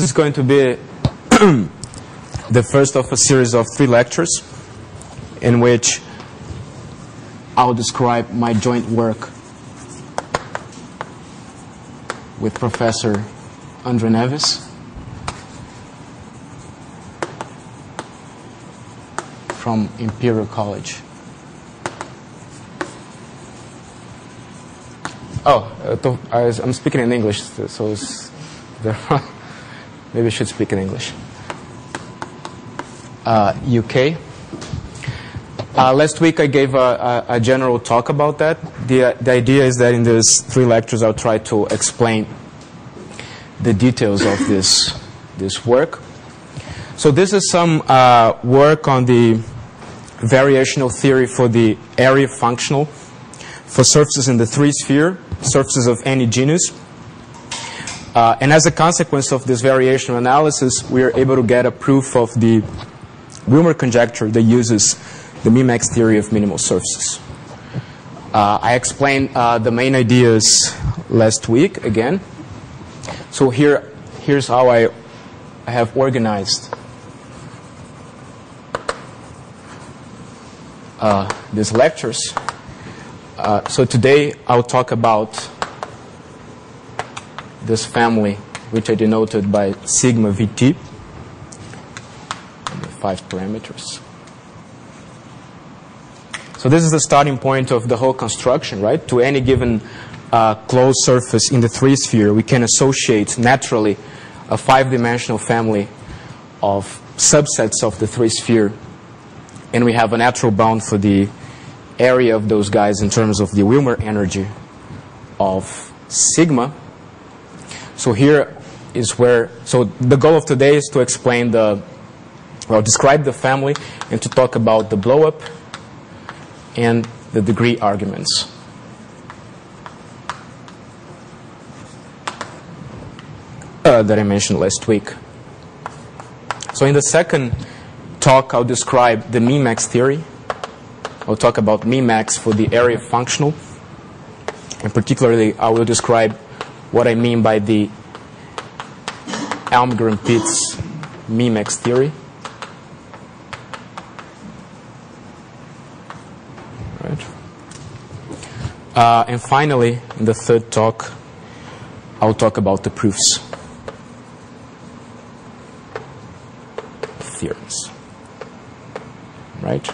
This is going to be the first of a series of three lectures in which I'll describe my joint work with Professor Andre Neves from Imperial College. Oh, uh, I- I'm speaking in English, so it's, maybe I should speak in English. Uh, UK. Uh, last week I gave a, a, a general talk about that. The, the idea is that in these three lectures I'll try to explain the details of this, this work. So this is some uh, work on the variational theory for the area functional for surfaces in the three sphere, surfaces of any genus. Uh, and as a consequence of this variational analysis, we are able to get a proof of the Willmore conjecture that uses the Min-max theory of minimal surfaces. Uh, I explained uh, the main ideas last week again. So here, here's how I have organized uh, these lectures. Uh, so today I'll talk about this family, which I denoted by sigma vt, the five parameters. So this is the starting point of the whole construction, right? To any given uh, closed surface in the three sphere, we can associate naturally a five-dimensional family of subsets of the three sphere, and we have a natural bound for the area of those guys in terms of the Willmore energy of sigma. So here is where, so the goal of today is to explain the, well, describe the family and to talk about the blow-up and the degree arguments. Uh, that I mentioned last week. So in the second talk, I'll describe the Min-max theory. I'll talk about Min-max for the area functional. And particularly, I will describe what I mean by the Almgren-Pitts Min-max theory. Right. Uh, and finally, in the third talk, I'll talk about the proofs. Theorems. Right?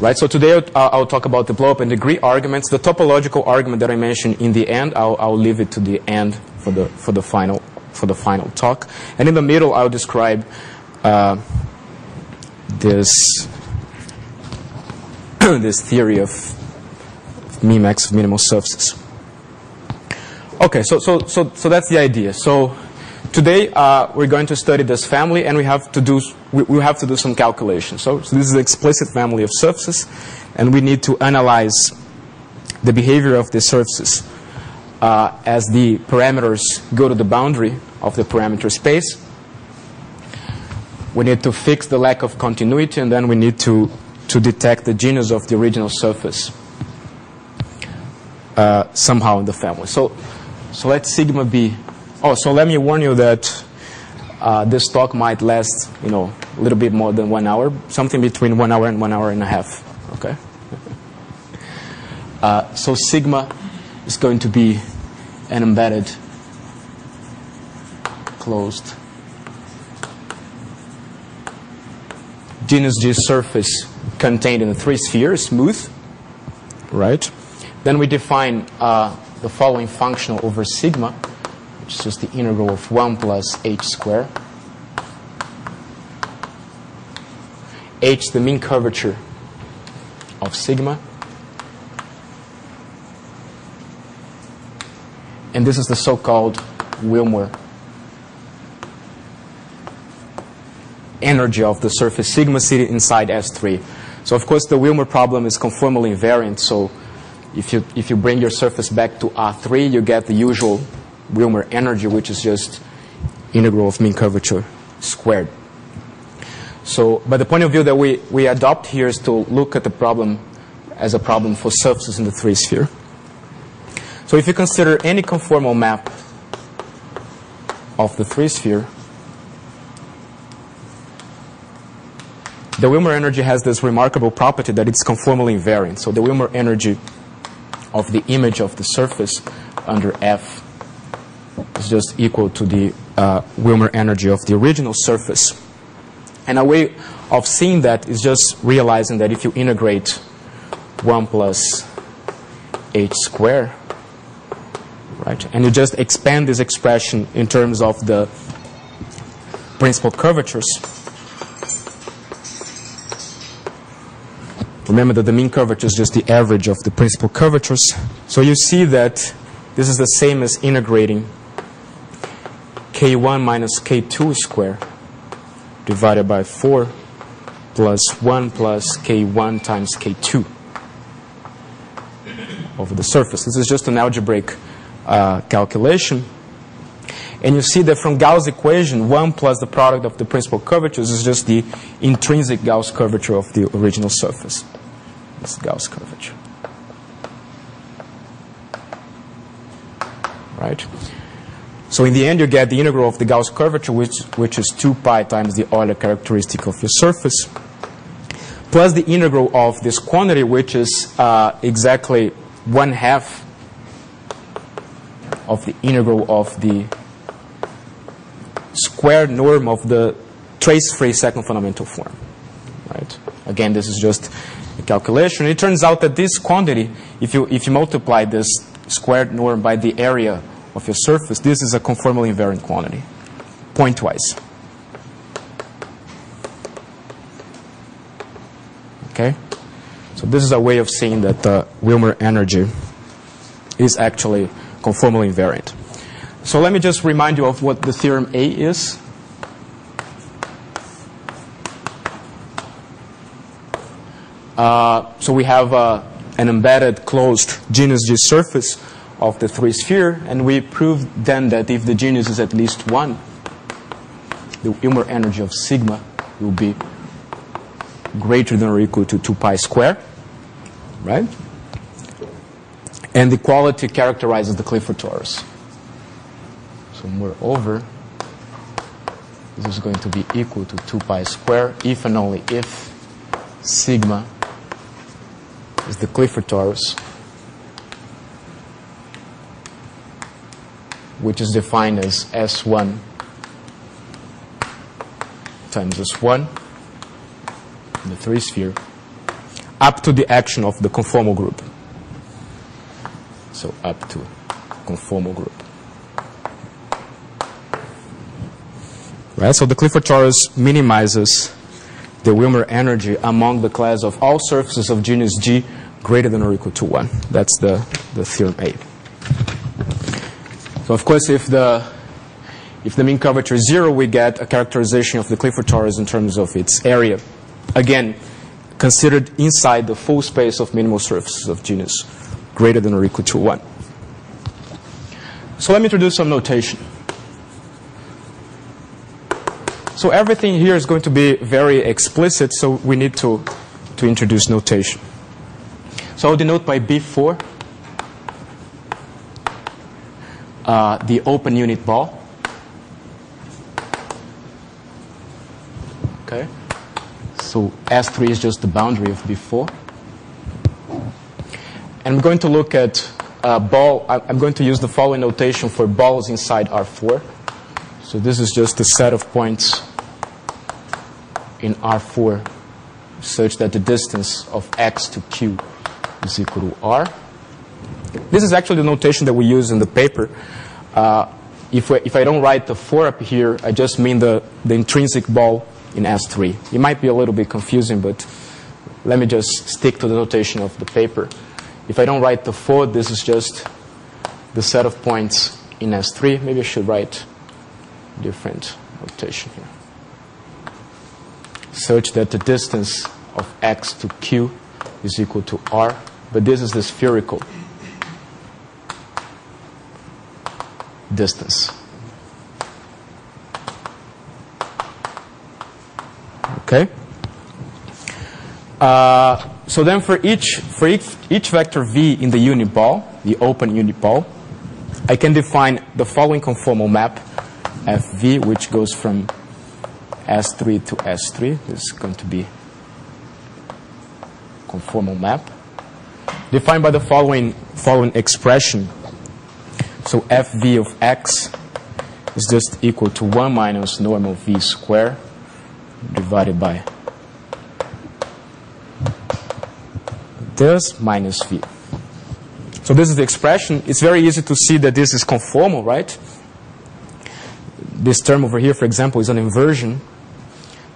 Right, so today I'll, I'll talk about the blow-up and degree arguments. The topological argument that I mentioned in the end, I'll, I'll leave it to the end for the, for the, final, for the final talk. And in the middle, I'll describe uh, this, this theory of Min-max of minimal surfaces. Okay, so, so, so, so that's the idea. So today uh, we're going to study this family and we have to do, we, we have to do some calculations. So, so this is the explicit family of surfaces and we need to analyze the behavior of the surfaces uh, as the parameters go to the boundary of the parameter space. We need to fix the lack of continuity and then we need to, to detect the genus of the original surface uh, somehow in the family. So, so let sigma be. Oh, so let me warn you that uh, this talk might last, you know, a little bit more than one hour, something between one hour and one hour and a half. Okay. Uh, so sigma is going to be an embedded, closed genus G surface contained in a three sphere, smooth, right? Then we define uh, the following functional over sigma, which is just the integral of 1 plus h squared. h, the mean curvature of sigma. And this is the so-called Willmore energy of the surface sigma sitting inside S3. So of course the Willmore problem is conformally invariant, so if you, if you bring your surface back to R3, you get the usual Willmore energy, which is just integral of mean curvature squared. So, but the point of view that we, we adopt here is to look at the problem as a problem for surfaces in the three sphere. So if you consider any conformal map of the three sphere, the Willmore energy has this remarkable property that it's conformally invariant. So the Willmore energy of the image of the surface under F is just equal to the uh, Willmore energy of the original surface. And a way of seeing that is just realizing that if you integrate 1 plus h squared, right, and you just expand this expression in terms of the principal curvatures, remember that the mean curvature is just the average of the principal curvatures. So you see that this is the same as integrating k1 minus k2 squared divided by 4 plus 1 plus k1 times k2 over the surface. This is just an algebraic uh, calculation. And you see that from Gauss' equation, 1 plus the product of the principal curvatures is just the intrinsic Gauss curvature of the original surface. This Gauss curvature. Right? So in the end, you get the integral of the Gauss curvature, which, which is 2 pi times the Euler characteristic of your surface, plus the integral of this quantity, which is uh, exactly one half of the integral of the squared norm of the trace-free second fundamental form. Right? Again, this is just a calculation. It turns out that this quantity, if you, if you multiply this squared norm by the area of your surface, this is a conformally invariant quantity, pointwise. Okay? So this is a way of saying that the Willmore energy is actually conformally invariant. So let me just remind you of what the theorem A is. Uh, so we have uh, an embedded closed genus G surface of the three sphere, and we proved then that if the genus is at least one, the Willmore energy of sigma will be greater than or equal to 2 pi square, right? And the quality characterizes the Clifford torus. So moreover, this is going to be equal to 2 pi square if and only if sigma is the Clifford torus which is defined as S1 times S1 in the three sphere up to the action of the conformal group. So up to conformal group. Right? So the Clifford torus minimizes the Willmore energy among the class of all surfaces of genus G greater than or equal to 1. That's the, the theorem A. So of course, if the if the mean curvature is zero, we get a characterization of the Clifford torus in terms of its area. Again, considered inside the full space of minimal surfaces of genus greater than or equal to 1. So let me introduce some notation. So everything here is going to be very explicit, so we need to, to introduce notation. So I'll denote by B4 uh, the open unit ball. Okay. So S3 is just the boundary of B4. And I'm going to look at uh, ball. I'm going to use the following notation for balls inside R4. So this is just a set of points in R4 such that the distance of X to Q is equal to R. This is actually the notation that we use in the paper. Uh, if, we, if I don't write the 4 up here, I just mean the, the intrinsic ball in S3. It might be a little bit confusing, but let me just stick to the notation of the paper. If I don't write the 4, this is just the set of points in S3. Maybe I should write different notation here. Such that the distance of x to q is equal to r, but this is the spherical distance. Okay? Uh, so then for each, for each, each vector v in the unit ball, the open unit ball, I can define the following conformal map, FV, which goes from S3 to S3. This is going to be conformal map. Defined by the following, following expression. So FV of X is just equal to 1 minus normal V square divided by this minus V. So this is the expression. It's very easy to see that this is conformal, right? This term over here, for example, is an inversion.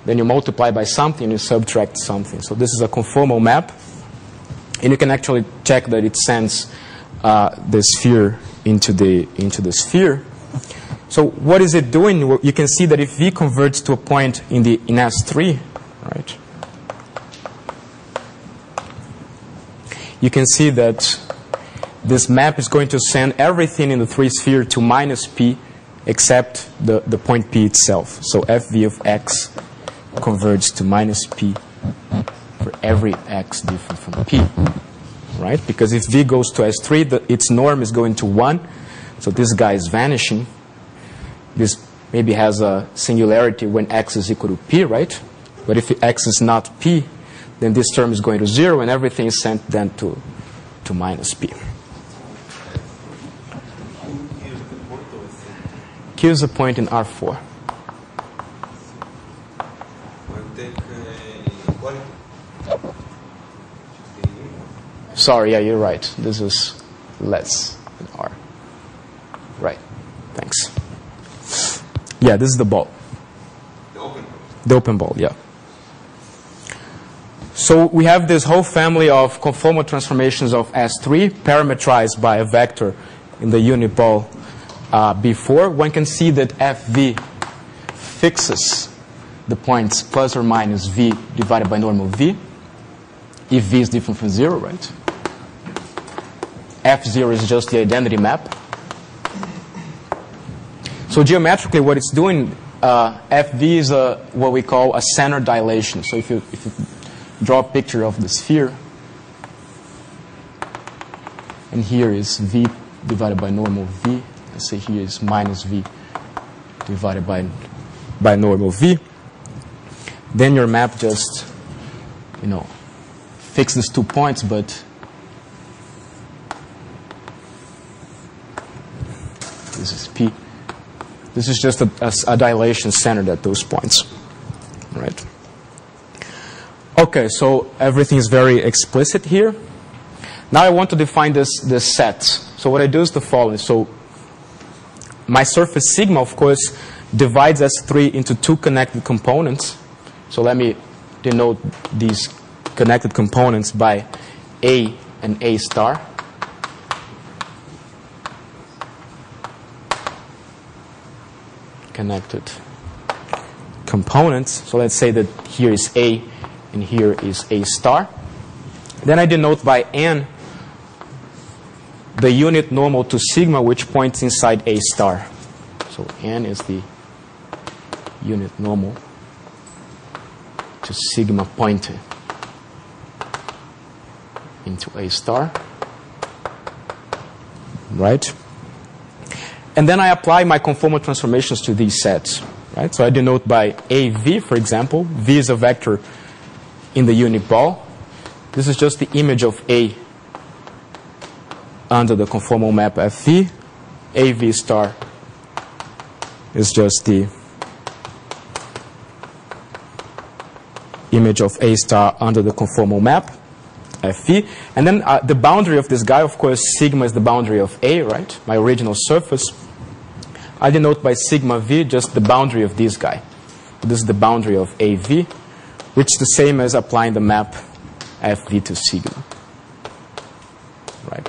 Then you multiply by something and you subtract something. So this is a conformal map. And you can actually check that it sends uh, the sphere into the, into the sphere. So what is it doing? You can see that if V converts to a point in, the, in S3, right? You can see that this map is going to send everything in the three sphere to minus p except the, the point p itself. So fv of x converges to minus p for every x different from p. Right? Because if v goes to s3, the, its norm is going to 1. So this guy is vanishing. This maybe has a singularity when x is equal to p, right? But if x is not p, then this term is going to 0 and everything is sent then to, to minus p. Q is a point in R4. Sorry, yeah, you're right. This is less than R. Right. Thanks. Yeah, this is the ball. The open ball. The open ball, yeah. So we have this whole family of conformal transformations of S3 parametrized by a vector in the unit ball uh, before, one can see that FV fixes the points plus or minus V divided by normal V, if V is different from zero, right? F0 is just the identity map. So geometrically, what it's doing, uh, FV is a, what we call a center dilation. So if you, if you draw a picture of the sphere, and here is V divided by normal V, let's say here is minus v divided by, by normal v. Then your map just, you know, fixes two points, but this is p. This is just a, a, a dilation centered at those points, right? Okay, so everything is very explicit here. Now I want to define this, this set. So what I do is the following. So my surface sigma, of course, divides S3 into two connected components. So let me denote these connected components by A and A star. Connected components. So let's say that here is A and here is A star. Then I denote by N the unit normal to sigma which points inside A star. So n is the unit normal to sigma pointing into A star. Right? And then I apply my conformal transformations to these sets. Right? So I denote by AV, for example. V is a vector in the unit ball. This is just the image of A under the conformal map FV. AV star is just the image of A star under the conformal map, FV. And then uh, the boundary of this guy, of course, sigma is the boundary of A, right? My original surface. I denote by sigma V just the boundary of this guy. This is the boundary of AV, which is the same as applying the map FV to sigma. Right?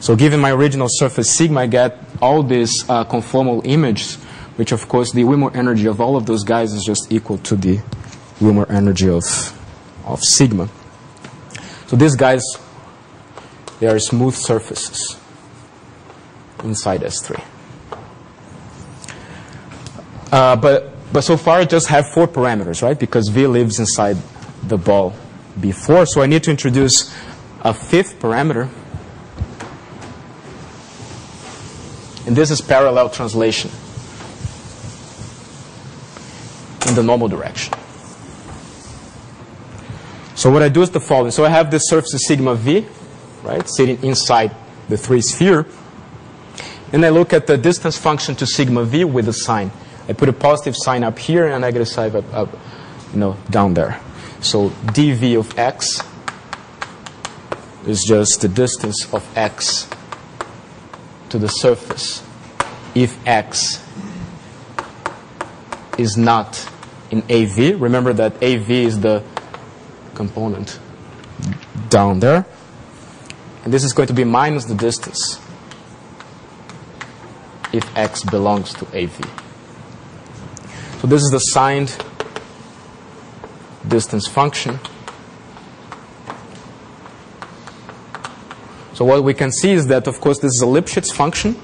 So given my original surface sigma, I get all these uh, conformal images, which of course the Willmore energy of all of those guys is just equal to the Willmore energy of, of sigma. So these guys, they are smooth surfaces inside S3. Uh, but, but so far I just have four parameters, right? Because V lives inside the ball before. So I need to introduce a fifth parameter And this is parallel translation in the normal direction. So what I do is the following. So I have this surface sigma v, right, sitting inside the three sphere. And I look at the distance function to sigma v with a sign. I put a positive sign up here and a negative sign up, up you know, down there. So dv of x is just the distance of x to the surface if x is not in AV. Remember that AV is the component down there. And this is going to be minus the distance if x belongs to AV. So this is the signed distance function. So what we can see is that, of course, this is a Lipschitz function.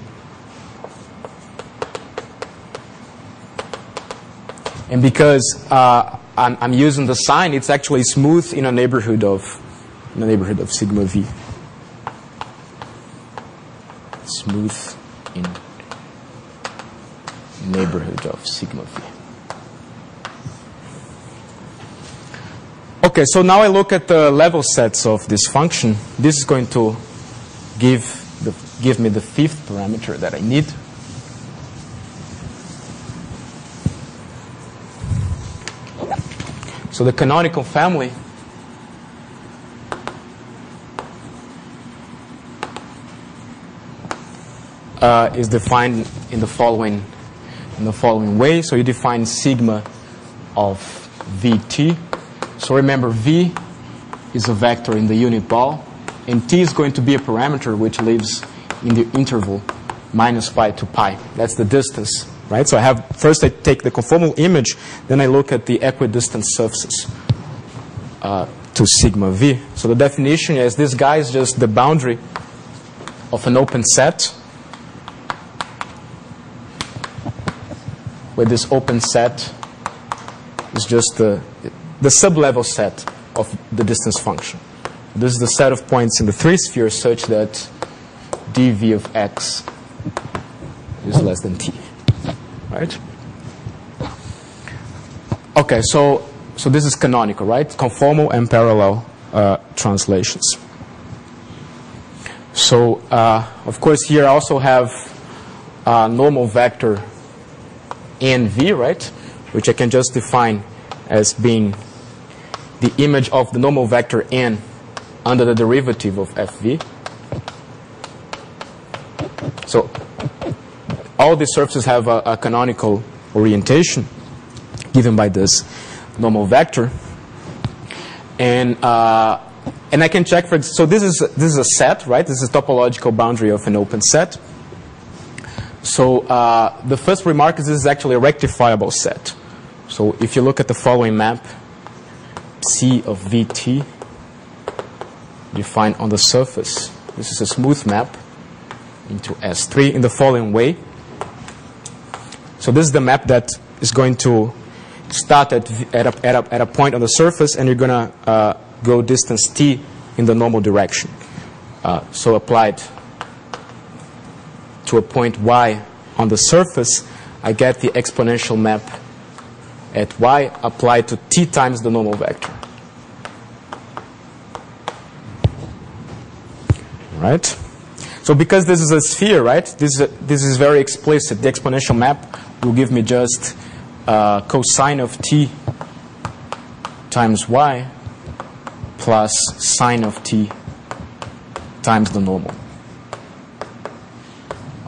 And because uh, I'm, I'm, using the sign, it's actually smooth in a neighborhood of in a neighborhood of sigma v. Smooth in neighborhood of sigma v. Okay, so now I look at the level sets of this function. This is going to give, the, give me the fifth parameter that I need. So the canonical family uh, is defined in the following in the following way. So you define sigma of vt. So remember v is a vector in the unit ball and t is going to be a parameter which lives in the interval minus pi to pi. That's the distance, right? So I have first I take the conformal image, then I look at the equidistant surfaces uh, to sigma v. So the definition is this guy is just the boundary of an open set where this open set is just the, the sublevel set of the distance function. This is the set of points in the three sphere such that dv of x is less than t. Right? Okay, so, so this is canonical, right? Conformal and parallel uh, translations. So, uh, of course, here I also have a normal vector nv, right? Which I can just define as being the image of the normal vector n under the derivative of fv. So all these surfaces have a, a canonical orientation given by this normal vector. And, uh, and I can check for, so this is, this is a set, right? This is a topological boundary of an open set. So uh, the first remark is this is actually a rectifiable set. So if you look at the following map, C of Vt, defined on the surface. This is a smooth map into S3 in the following way. So this is the map that is going to start at, at, a, at, a, at a point on the surface and you're going to uh, go distance t in the normal direction. Uh, so applied to a point y on the surface, I get the exponential map at y applied to t times the normal vector. right? So because this is a sphere, right, this is, a, this is very explicit. The exponential map will give me just uh, cosine of t times y plus sine of t times the normal.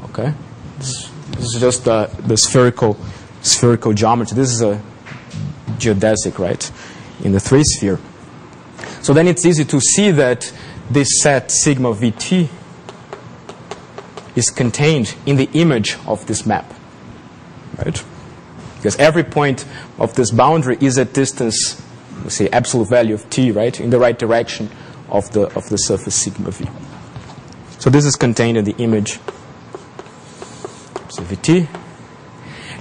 Okay? This, this is just the, the spherical, spherical geometry. This is a geodesic, right, in the three sphere. So then it's easy to see that this set sigma vt is contained in the image of this map, right? Because every point of this boundary is at distance, let's say absolute value of t, right, in the right direction of the of the surface sigma v. So this is contained in the image so vt.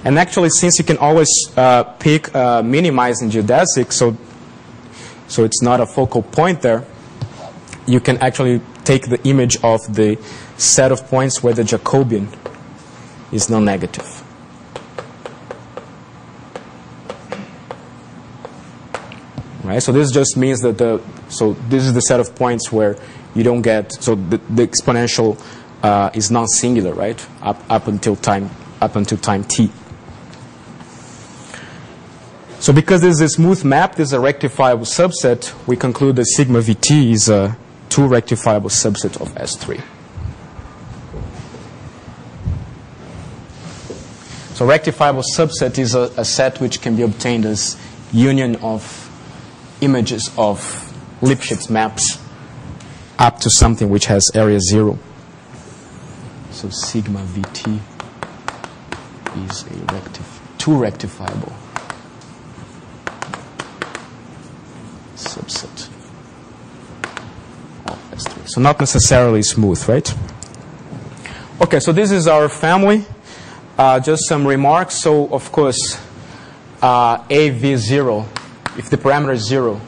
And actually, since you can always uh, pick uh, minimize in geodesic, so so it's not a focal point there you can actually take the image of the set of points where the Jacobian is non-negative. Right? So this just means that the so this is the set of points where you don't get so the, the exponential uh, is non-singular, right? Up up until time up until time t. So because this is a smooth map, this is a rectifiable subset, we conclude that sigma vt is a two rectifiable subset of S3. So rectifiable subset is a, a set which can be obtained as union of images of Lipschitz maps up to something which has area zero. So sigma vt is a rectif- two rectifiable subset of S3. So not necessarily smooth, right? Okay, so this is our family. Uh, just some remarks. So of course, uh, AV0, if the parameter is zero,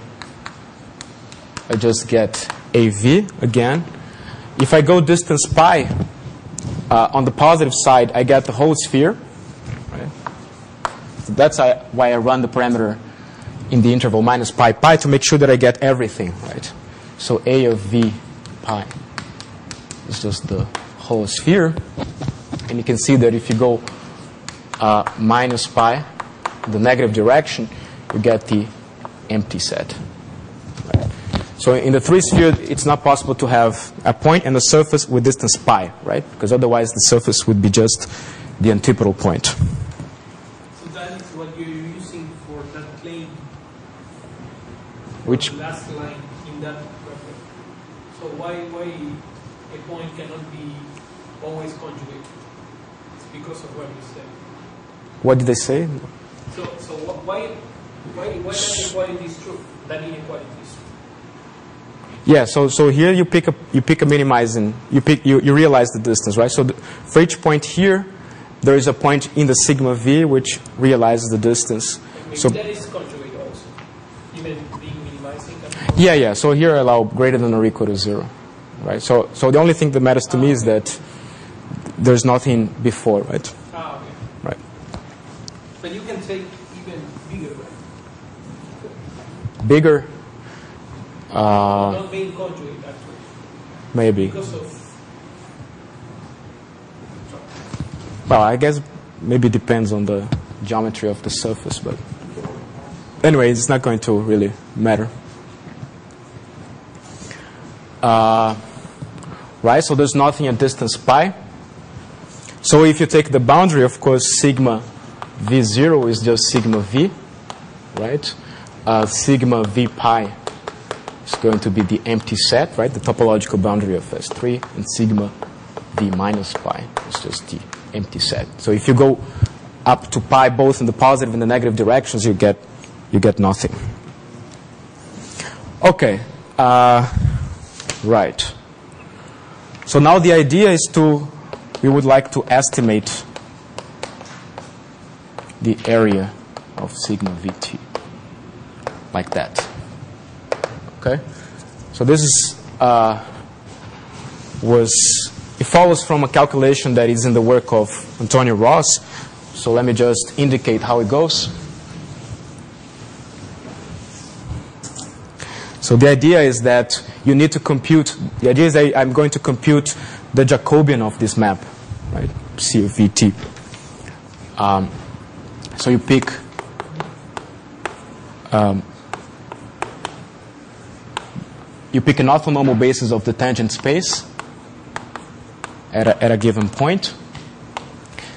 I just get AV again. If I go distance pi, uh, on the positive side, I get the whole sphere. Right? So that's why I run the parameter in the interval minus pi pi to make sure that I get everything, right? So A of V pi is just the whole sphere. And you can see that if you go uh, minus pi, the negative direction, you get the empty set. Right? So in the three sphere, it's not possible to have a point and a surface with distance pi, right? Because otherwise the surface would be just the antipodal point. So that is what you're using for that plane, Which the last line in that reference. So why why a point cannot be always conjugate? It's because of what you said. what did they say? So so why why why that inequality is true? That inequality is true. Yeah, so, so here you pick a, you pick a minimizing, you, pick, you, you realize the distance, right? So the, for each point here, there is a point in the sigma v which realizes the distance. Maybe So that is conjugate also, even being minimizing. yeah, yeah. So here I allow greater than or equal to zero, right? So so the only thing that matters to me is that there's nothing before, right? Ah, okay. Right. But you can take even bigger, right? Bigger, uh, Not being conjugate actually, maybe. because of Well, I guess maybe depends on the geometry of the surface, but anyway, it's not going to really matter. Uh, right, so there's nothing at distance pi. So if you take the boundary, of course, sigma v0 is just sigma v, right? Uh, sigma v pi is going to be the empty set, right? The topological boundary of S3, and sigma v minus pi is just the empty set. So if you go up to pi both in the positive and the negative directions, you get you get nothing. Okay, uh, right. So now the idea is to we would like to estimate the area of sigma vt like that. Okay, so this is uh, was it follows from a calculation that is in the work of Antonio Ros. So let me just indicate how it goes. So the idea is that you need to compute, the idea is that I'm going to compute the Jacobian of this map, right? C of VT. Um, so you pick um, you pick an orthonormal basis of the tangent space at a, at a given point.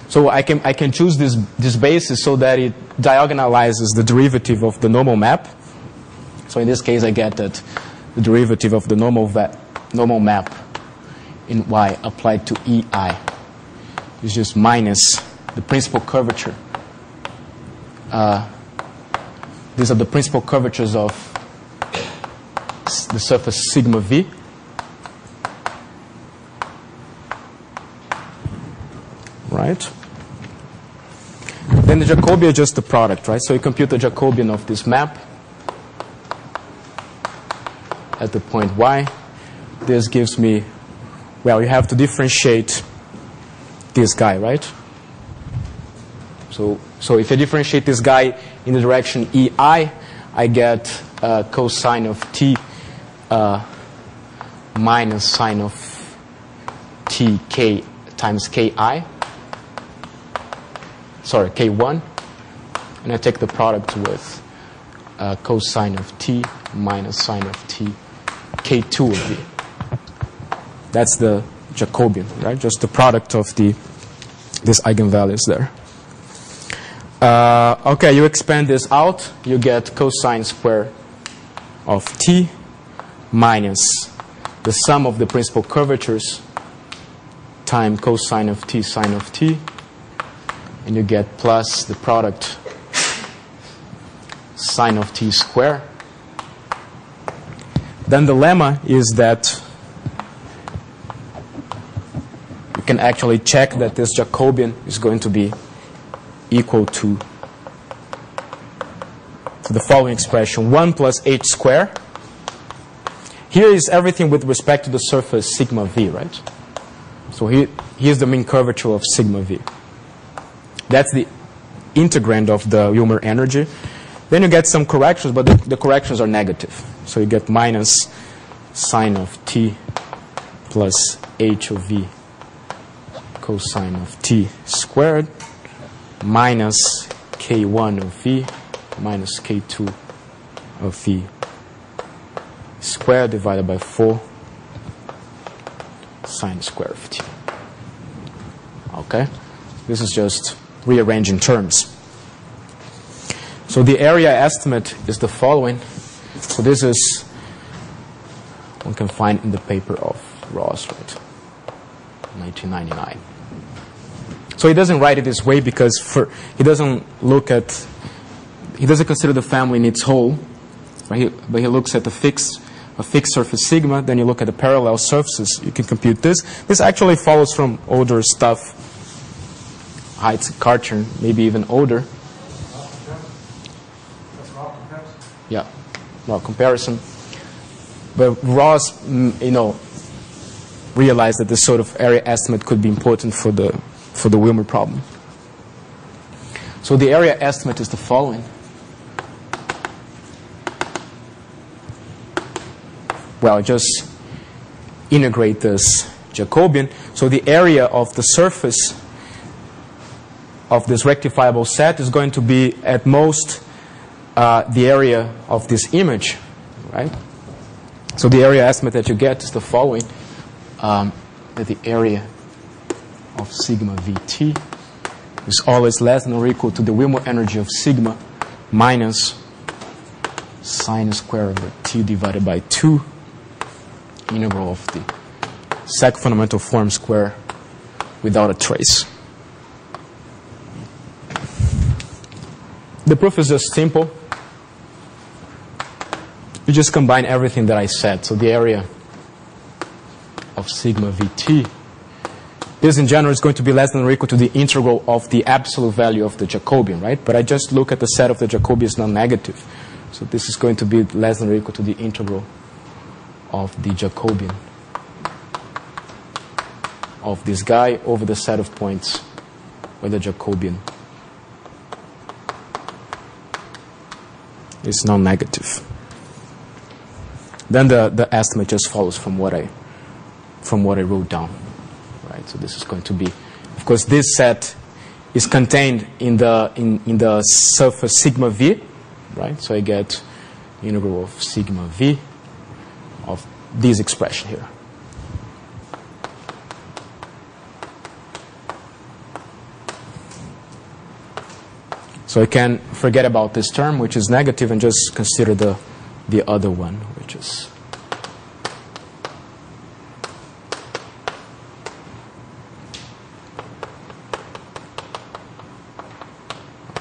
So I can, I can choose this, this basis so that it diagonalizes the derivative of the normal map. So in this case, I get that the derivative of the normal, normal map in y applied to EI is just minus the principal curvature. Uh, these are the principal curvatures of the surface sigma v. Right? Then the Jacobian is just the product, right? So you compute the Jacobian of this map at the point y. This gives me, well, you have to differentiate this guy, right? So, so if I differentiate this guy in the direction EI, I get uh, cosine of t uh, minus sine of tk times ki. Sorry, k1. And I take the product with uh, cosine of t minus sine of t k2 of v. That's the Jacobian, right? Just the product of the these eigenvalues there. Uh, okay, you expand this out, you get cosine square of t minus the sum of the principal curvatures time cosine of t sine of t, and you get plus the product sine of t square. Then the lemma is that you can actually check that this Jacobian is going to be equal to, to the following expression 1 plus h square. Here is everything with respect to the surface sigma v, right? So here, here's the mean curvature of sigma v. That's the integrand of the Willmore energy. Then you get some corrections, but the, the corrections are negative. So you get minus sine of t plus h of v cosine of t squared minus k1 of v minus k2 of v squared divided by 4 sine square of t. Okay? This is just rearranging terms. So the area estimate is the following. So this is one can find in the paper of Ros, right? 1999. So he doesn't write it this way because for, he doesn't look at, he doesn't consider the family in its whole, but he, but he looks at the fixed, a fixed surface sigma, then you look at the parallel surfaces, you can compute this. This actually follows from older stuff, Heintze, Karcher, maybe even older. Yeah, well, comparison. But Ros, mm, you know, realized that this sort of area estimate could be important for the for the Willmore problem. So the area estimate is the following. Well, just integrate this Jacobian. So the area of the surface of this rectifiable set is going to be at most uh, the area of this image, right? So the area estimate that you get is the following. Um, that the area of sigma Vt is always less than or equal to the Willmore energy of sigma minus sine square over t divided by 2 integral of the sec fundamental form square without a trace. The proof is just simple. You just combine everything that I said. So the area of sigma Vt this in general is going to be less than or equal to the integral of the absolute value of the Jacobian, right? But I just look at the set of the Jacobians non-negative. So this is going to be less than or equal to the integral of the Jacobian of this guy over the set of points where the Jacobian is non-negative. Then the, the estimate just follows from what I from what I wrote down. Right? So this is going to be, of course, this set is contained in the in, in the surface sigma v, right? So I get integral of sigma v this expression here. So I can forget about this term, which is negative, and just consider the, the other one, which is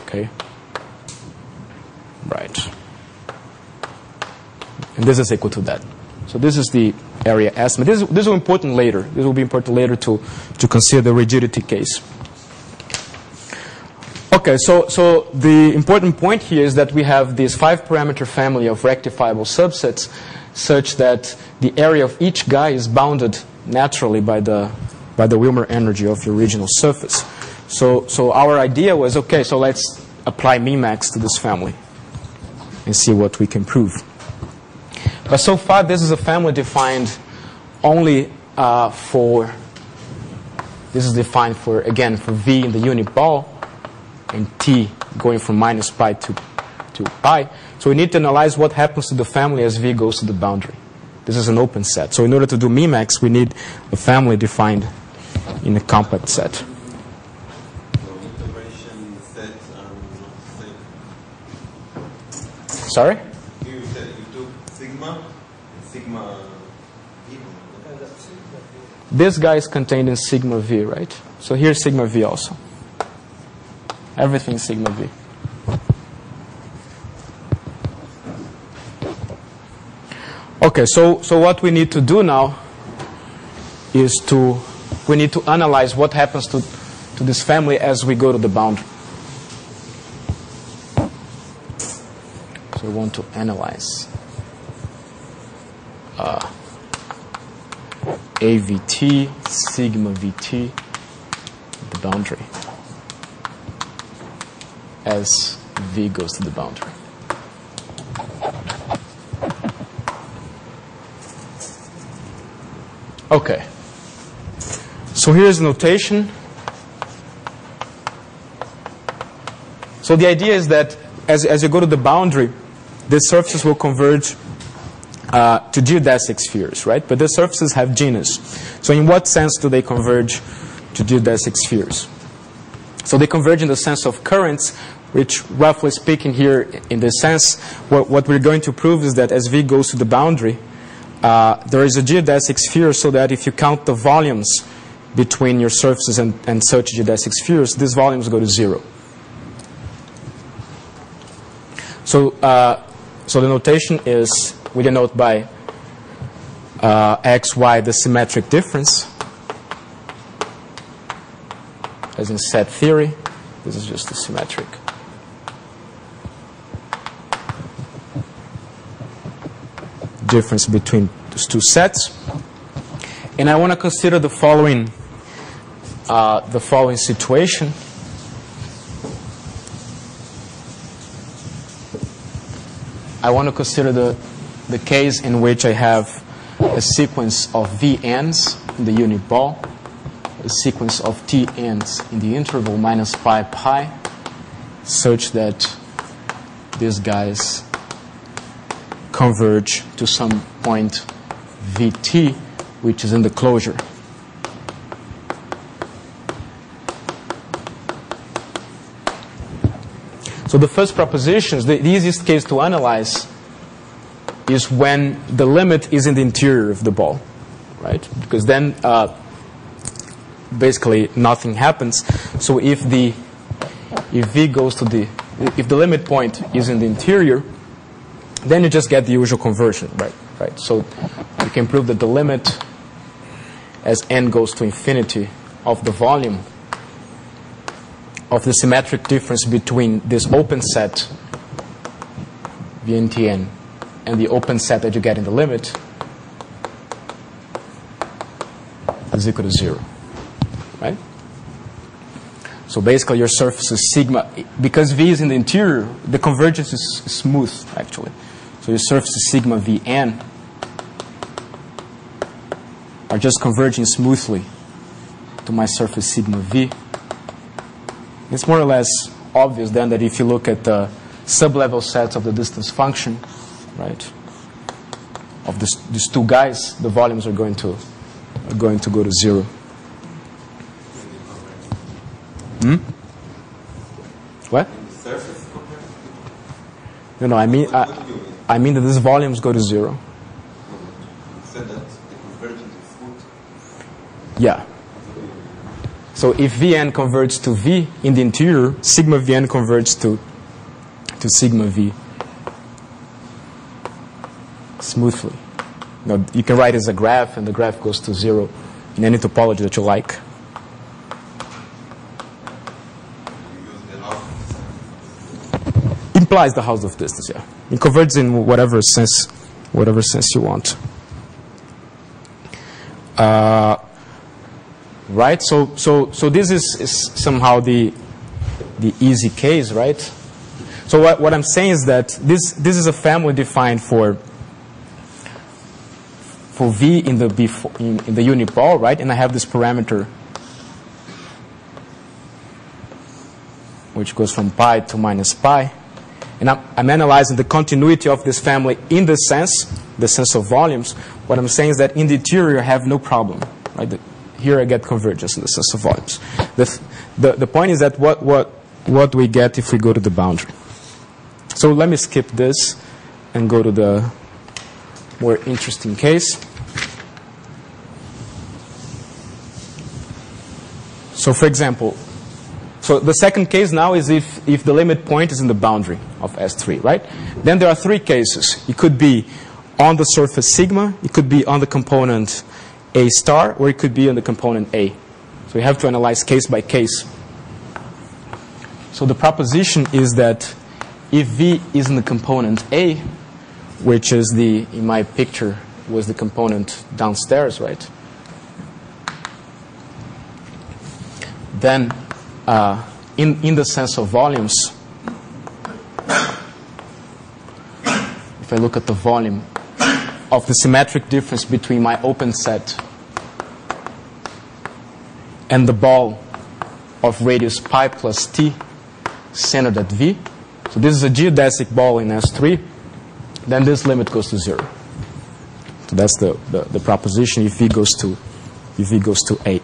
Okay. Right. And this is equal to that. So this is the area estimate. This, this will be important later. This will be important later to, to consider the rigidity case. Okay, so, so the important point here is that we have this five parameter family of rectifiable subsets such that the area of each guy is bounded naturally by the, by the Willmore energy of the original surface. So, so our idea was, okay, so let's apply Min-max to this family and see what we can prove. But so far, this is a family defined only uh, for, this is defined for, again, for V in the unit ball and T going from minus pi to, to pi. So we need to analyze what happens to the family as V goes to the boundary. This is an open set. So in order to do min-max, we need a family defined in a compact set. So integration set and sig- Sorry? Here you said you took sigma and sigma v. This guy is contained in sigma v, right? So here's sigma v also. Everything sigma v. Okay, so, so what we need to do now is to, we need to analyze what happens to, to this family as we go to the boundary. So we want to analyze uh, AVT, sigma VT, the boundary, as V goes to the boundary. Okay. So here's notation. So the idea is that as, as you go to the boundary, the surfaces will converge uh, to geodesic spheres, right? But the surfaces have genus. So in what sense do they converge to geodesic spheres? So they converge in the sense of currents, which roughly speaking here, in this sense, what, what we're going to prove is that as V goes to the boundary, uh, there is a geodesic sphere so that if you count the volumes between your surfaces and, and such geodesic spheres, these volumes go to zero. So, uh, so the notation is we denote by uh, x, y the symmetric difference, as in set theory. This is just the symmetric. difference between those two sets. And I want to consider the following, uh, the following situation. I want to consider the, the case in which I have a sequence of V ends in the unit ball, a sequence of T ends in the interval minus pi pi, such that these guys converge to some point Vt, which is in the closure. So the first proposition, the easiest case to analyze is when the limit is in the interior of the ball, right? Because then uh, basically nothing happens. So if the if v goes to the if the limit point is in the interior, then you just get the usual conversion, right? Right. So you can prove that the limit as n goes to infinity of the volume of the symmetric difference between this open set VNTN and the open set that you get in the limit is equal to zero, right? So basically your surface is sigma, because V is in the interior, the convergence is smooth actually. So your surface is sigma Vn are just converging smoothly to my surface sigma V. It's more or less obvious then that if you look at the sublevel sets of the distance function, right, of this, these two guys, the volumes are going to are going to go to zero. Hmm? What? No, no. I mean, I? I mean that these volumes go to zero. Yeah. So if Vn converts to V in the interior, sigma Vn converts to to sigma V smoothly. You, know, you can write it as a graph, and the graph goes to zero in any topology that you like. Implies the Hausdorff distance, yeah. It converts in whatever sense, whatever sense you want. Uh, right? So, so, so this is, is somehow the, the easy case, right? So what, what I'm saying is that this, this is a family defined for, for V in the, before, in, in the unit ball, right? And I have this parameter which goes from pi to minus pi. And I'm, I'm analyzing the continuity of this family in the sense, the sense of volumes. What I'm saying is that in the interior I have no problem. Right? The, here I get convergence in the sense of volumes. The, the, the point is that what, what, what we get if we go to the boundary. So let me skip this and go to the more interesting case. So for example, so the second case now is if, if the limit point is in the boundary of S3, right? Then there are three cases. It could be on the surface sigma, it could be on the component A star, or it could be on the component A. So we have to analyze case by case. So the proposition is that if V is in the component A, which is the, in my picture, was the component downstairs, right? Then, uh, in, in the sense of volumes, if I look at the volume of the symmetric difference between my open set and the ball of radius pi plus t centered at V. So this is a geodesic ball in S3. Then this limit goes to zero. So that's the, the, the proposition if V goes to if V goes to 8.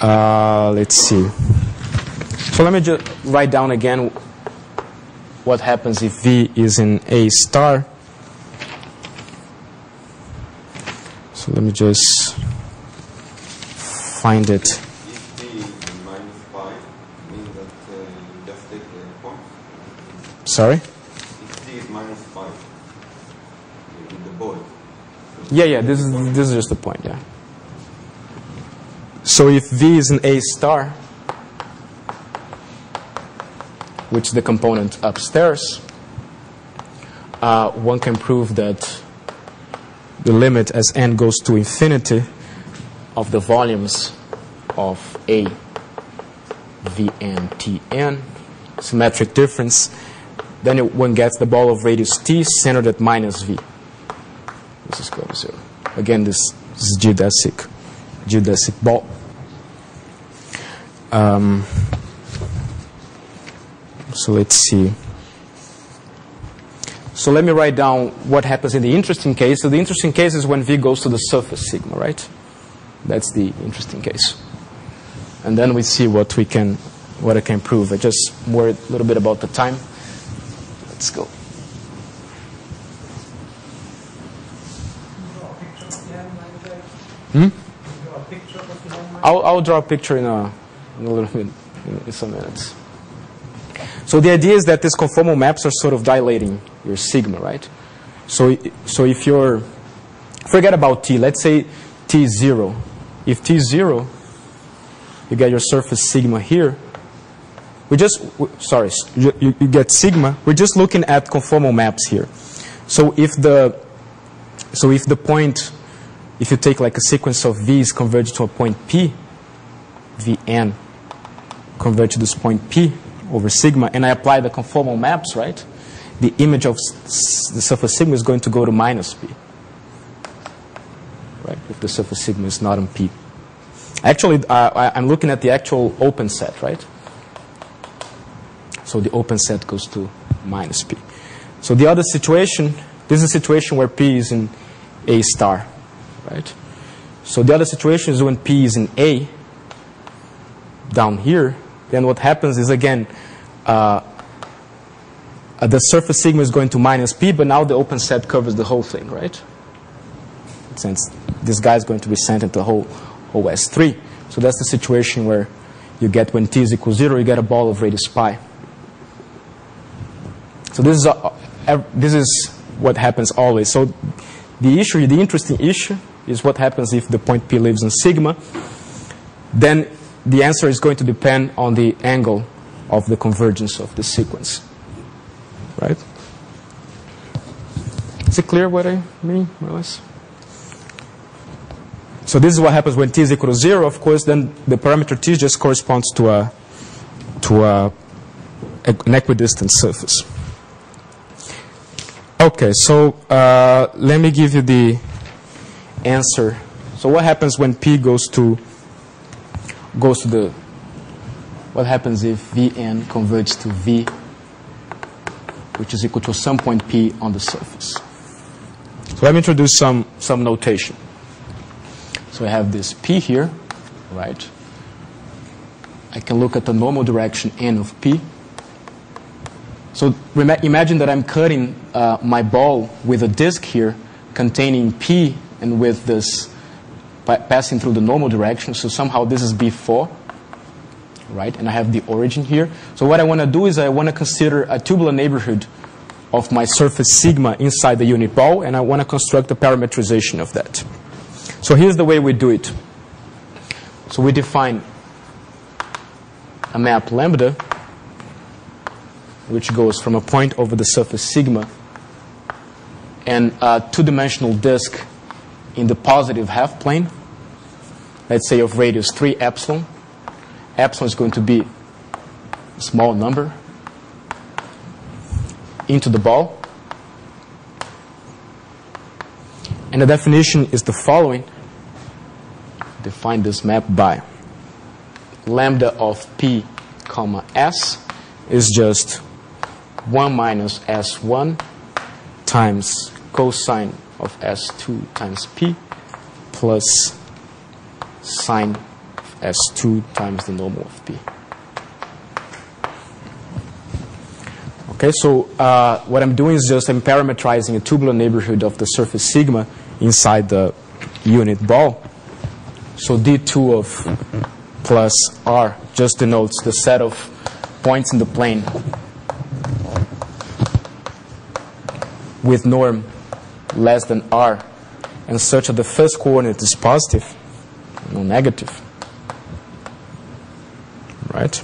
Uh, let's see. So let me just write down again what happens if V is in A star. So let me just find it. If t is minus pi, means that uh, you just take the point. Sorry? If t is minus. Yeah, yeah, this is, this is just the point, yeah. So if V is an A star, which is the component upstairs, uh, one can prove that the limit as n goes to infinity of the volumes of A, Vn, Tn, symmetric difference, then it, one gets the ball of radius t centered at minus V. This is equal to zero. Again, this, this is geodesic, geodesic ball. Um, so let's see. So let me write down what happens in the interesting case. So the interesting case is when V goes to the surface sigma, right? That's the interesting case. And then we see what we can, what I can prove. I just worried a little bit about the time. Let's go. Hmm? I'll, I'll draw a picture in a, in a little bit, in, some minutes. So the idea is that these conformal maps are sort of dilating your sigma, right? So, so if you're, forget about t, let's say t is 0. If t is 0, you get your surface sigma here. We just, sorry, you, you get sigma. We're just looking at conformal maps here. So if the, so if the point, if you take like a sequence of v's converge to a point p, vn converge to this point p over sigma, and I apply the conformal maps, right? The image of the surface sigma is going to go to minus p, right? If the surface sigma is not on p. Actually, uh, I'm looking at the actual open set, right? So the open set goes to minus p. So the other situation, this is a situation where p is in a star, right? So the other situation is when p is in a, down here, then what happens is again, uh, uh, the surface sigma is going to minus p, but now the open set covers the whole thing, right? Since this guy is going to be sent into the whole OS3. So that's the situation where you get when t is equal to 0, you get a ball of radius pi. So this is, a, this is what happens always. So the issue, the interesting issue, is what happens if the point p lives in sigma. Then the answer is going to depend on the angle of the convergence of the sequence. Right? Is it clear what I mean, more or less? So this is what happens when t is equal to 0. Of course, then the parameter t just corresponds to a, to a, an equidistant surface. Okay, so uh, let me give you the answer. So what happens when p goes to goes to the what happens if Vn converges to V, which is equal to some point P on the surface. So let me introduce some, some notation. So I have this P here, right? I can look at the normal direction N of P. So imagine that I'm cutting uh, my ball with a disk here containing P and with this passing through the normal direction. So somehow this is B4 right? And I have the origin here. So what I want to do is I want to consider a tubular neighborhood of my surface sigma inside the unit ball, and I want to construct a parametrization of that. So here's the way we do it. So we define a map lambda, which goes from a point over the surface sigma and a two-dimensional disk in the positive half plane, let's say of radius 3 epsilon, epsilon is going to be a small number into the ball. And the definition is the following. Define this map by lambda of p comma s is just 1 minus s1 times cosine of s2 times p plus sine S2 times the normal of P. Okay, so uh, what I'm doing is just I'm parametrizing a tubular neighborhood of the surface sigma inside the unit ball. So D2 of plus R just denotes the set of points in the plane with norm less than R and such that the first coordinate is positive, negative right?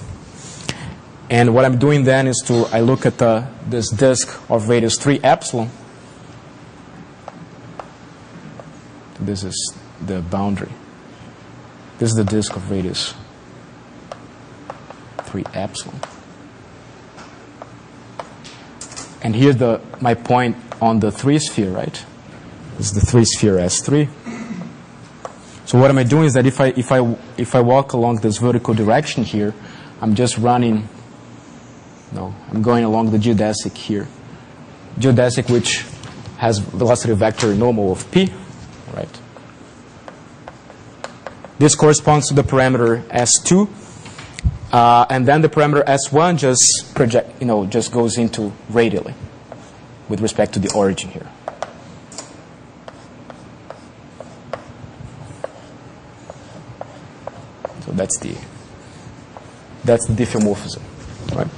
And what I'm doing then is to, I look at the, this disk of radius 3 epsilon. This is the boundary. This is the disk of radius 3 epsilon. And here's the, my point on the 3 sphere, right? This is the 3 sphere S3. So what am I doing is that if I, if I, if I walk along this vertical direction here, I'm just running, no, I'm going along the geodesic here. Geodesic which has velocity vector normal of p, right? This corresponds to the parameter S2. Uh, and then the parameter S1 just project, you know, just goes into radially with respect to the origin here. That's the that's the diffeomorphism, right?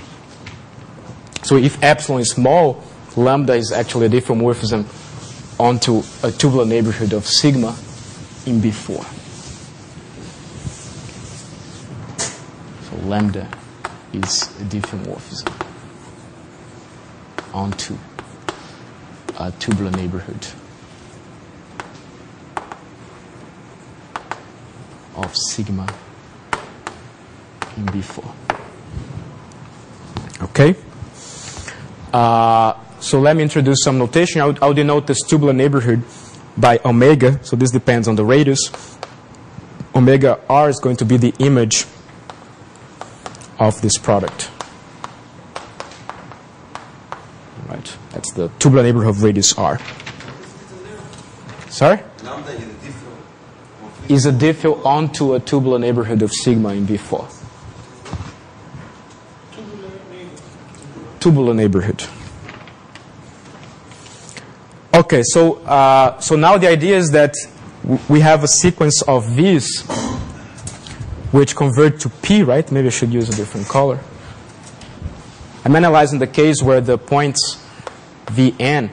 So if epsilon is small, lambda is actually a diffeomorphism onto a tubular neighborhood of sigma in B4. So lambda is a diffeomorphism onto a tubular neighborhood of sigma B4. Okay? Uh, so let me introduce some notation. I'll, I'll denote this tubular neighborhood by omega. So this depends on the radius. Omega r is going to be the image of this product. Right? That's the tubular neighborhood of radius r. Sorry? Lambda is a a onto a tubular neighborhood of sigma in B4. Tubular neighborhood. Okay, so, uh, so now the idea is that we have a sequence of V's which convert to P, right? Maybe I should use a different color. I'm analyzing the case where the points Vn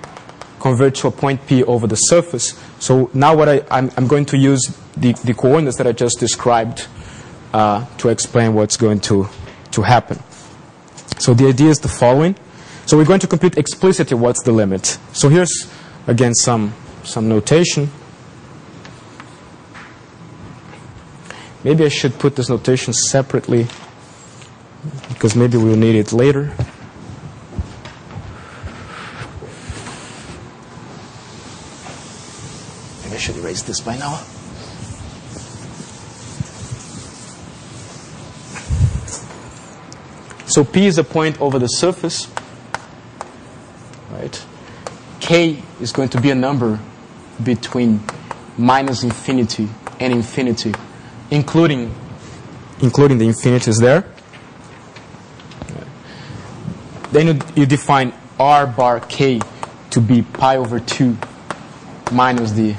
convert to a point P over the surface. So now what I, I'm, I'm going to use the, the coordinates that I just described uh, to explain what's going to, to happen. So the idea is the following. So we're going to compute explicitly what's the limit. So here's, again, some, some notation. maybe I should put this notation separately because maybe we'll need it later. Maybe I should erase this by now. So P is a point over the surface, right? K is going to be a number between minus infinity and infinity, including including the infinities there. Then you, you define r bar k to be pi over 2 minus the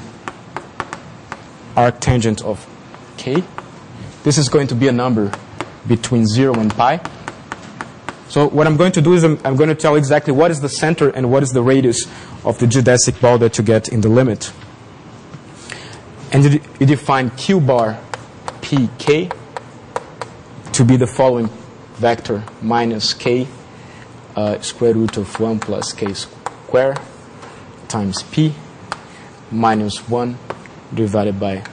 arctangent of k. This is going to be a number between 0 and pi. So what I'm going to do is I'm, I'm, going to tell exactly what is the center and what is the radius of the geodesic ball that you get in the limit. And you, you define q bar pk to be the following vector minus k uh, square root of 1 plus k square times p minus 1 divided by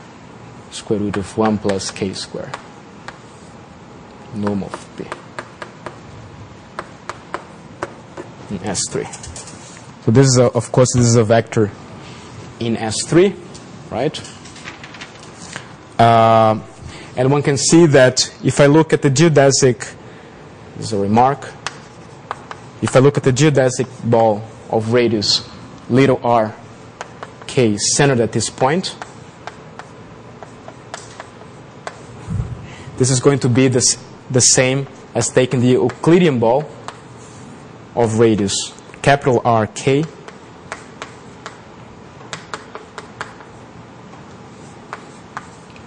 square root of 1 plus k square norm of p. in S3. So this is, a, of course, this is a vector in S3, right? Uh, and one can see that if I look at the geodesic, this is a remark, if I look at the geodesic ball of radius little r k centered at this point, this is going to be this, the same as taking the Euclidean ball of radius capital R K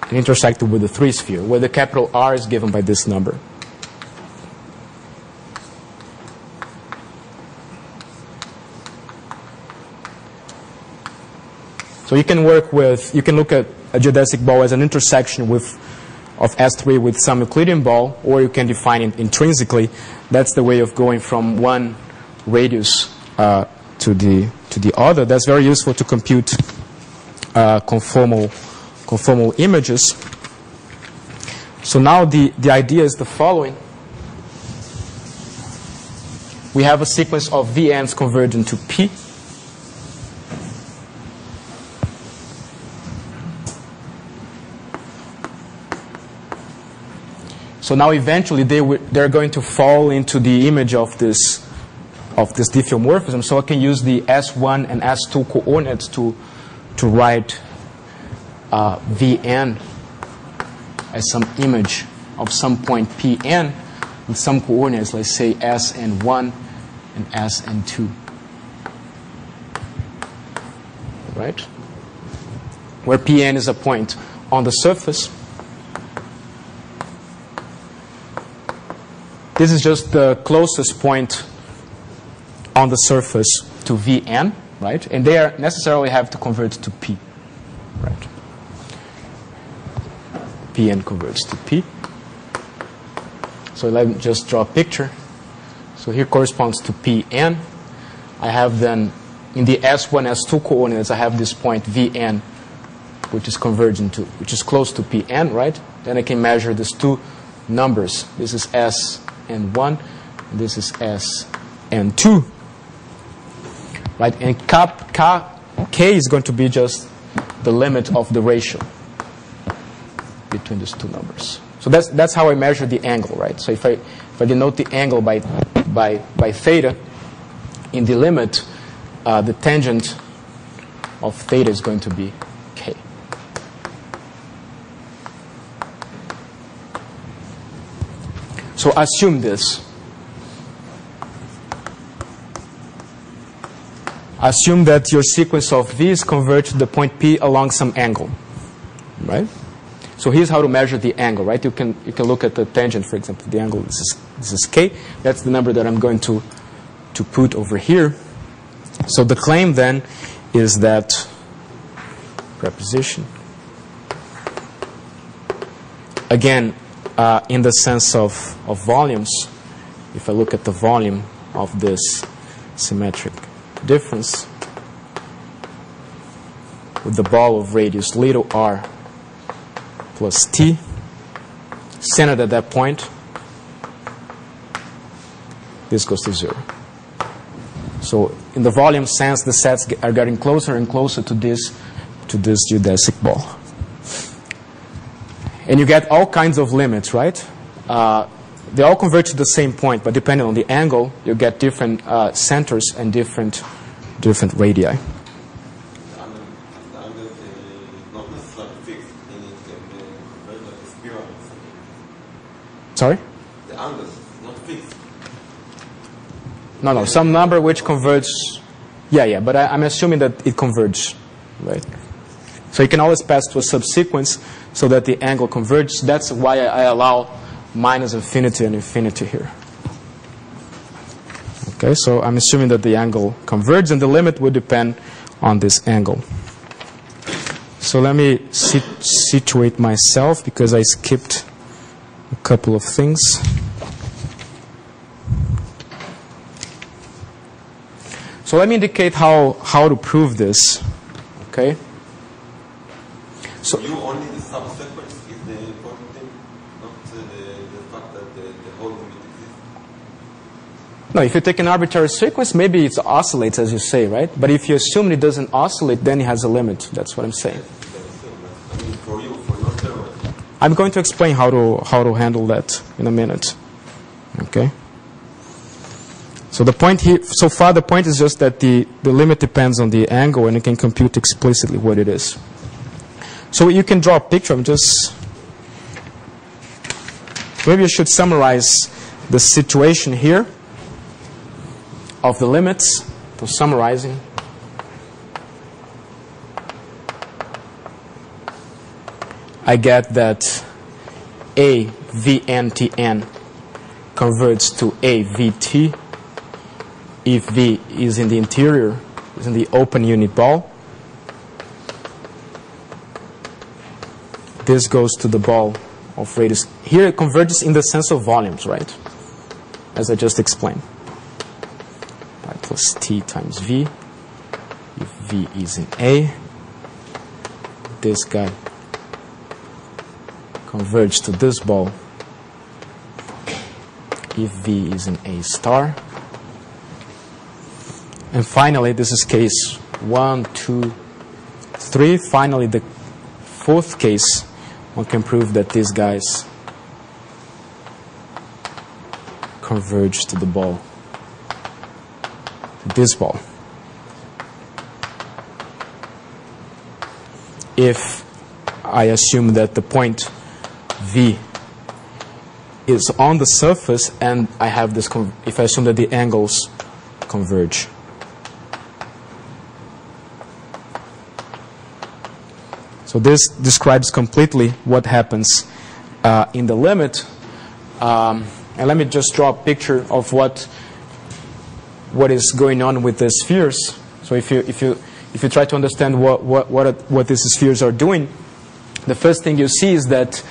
and intersected with the three sphere, where the capital R is given by this number. So you can work with, you can look at a geodesic ball as an intersection with of S3 with some Euclidean ball, or you can define it intrinsically. That's the way of going from one radius uh, to the to the other. That's very useful to compute uh, conformal conformal images. So now the, the idea is the following. We have a sequence of VNs converging to P. So now eventually they they're going to fall into the image of this of this diffeomorphism. So I can use the S1 and S2 coordinates to to write uh, Vn as some image of some point Pn with some coordinates, let's say S and 1 and S and 2. Right? Where Pn is a point on the surface This is just the closest point on the surface to Vn, right? And they are necessarily have to convert to P, right? Pn converts to P. So let me just draw a picture. So here corresponds to Pn. I have then in the S1, S2 coordinates, I have this point Vn, which is converging to, which is close to Pn, right? Then I can measure these two numbers. This is S and 1. This is S and 2. Right? And cap, K is going to be just the limit of the ratio between these two numbers. So that's, that's how I measure the angle, right? So if I, if I denote the angle by, by, by theta, in the limit, uh, the tangent of theta is going to be k. So assume this. Assume that your sequence of V's converge to the point P along some angle, right? So here's how to measure the angle, right? You can, you can look at the tangent, for example, the angle, this is, this is K. That's the number that I'm going to, to put over here. So the claim then is that preposition, again, uh, in the sense of, of volumes, if I look at the volume of this symmetric difference with the ball of radius little r plus t, centered at that point, this goes to zero. So in the volume sense, the sets are getting closer and closer to this, to this geodesic ball. And you get all kinds of limits, right? Uh, they all converge to the same point, but depending on the angle, you get different uh, centers and different, different radii. Sorry? The angle is not fixed. No, no, some number which converges. Yeah, yeah, but I, I'm assuming that it converges, right? So you can always pass to a subsequence so that the angle converges. That's why I, allow minus infinity and infinity here. Okay, so I'm assuming that the angle converges and the limit would depend on this angle. So let me sit- situate myself because I skipped a couple of things. So let me indicate how, how to prove this. Okay? So, You only the subsequence is the important thing, not uh, the, the fact that the, the whole limit exists. no, if you take an arbitrary sequence, maybe it oscillates, as you say, right? But if you assume it doesn't oscillate, then it has a limit. That's what I'm saying. That's the same, but, I mean, for you, for your theory, I'm going to explain how to, how to handle that in a minute. Okay? So the point here, so far the point is just that the, the limit depends on the angle and you can compute explicitly what it is. So you can draw a picture. I'm just, maybe I should summarize the situation here of the limits. So summarizing. I get that A VNTN converts to A VT if V is in the interior, is in the open unit ball. This goes to the ball of radius. Here it converges in the sense of volumes, right? As I just explained. Pi plus T times V. If V is in A, this guy converges to this ball if V is in A star. And finally, this is case one, two, three. Finally, the fourth case, one can prove that these guys converge to the ball, to this ball. If I assume that the point V is on the surface and I have this, if I assume that the angles converge. So this describes completely what happens uh, in the limit. Um, and let me just draw a picture of what what is going on with the spheres. So if you if you if you try to understand what what what, what these spheres are doing, the first thing you see is that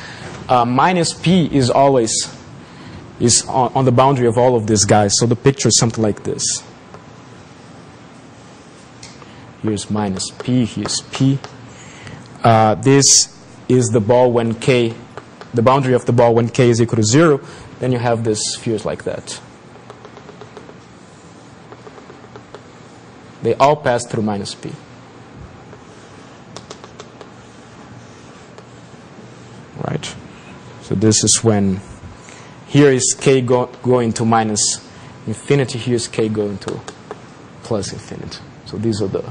uh, minus p is always is on, on the boundary of all of these guys. So the picture is something like this. Here's minus p. Here's p. Uh, this is the ball when k, the boundary of the ball when k is equal to zero. Then you have these spheres like that. They all pass through minus p. Right? So this is when here is k go, going to minus infinity, here is k going to plus infinity. So these are the,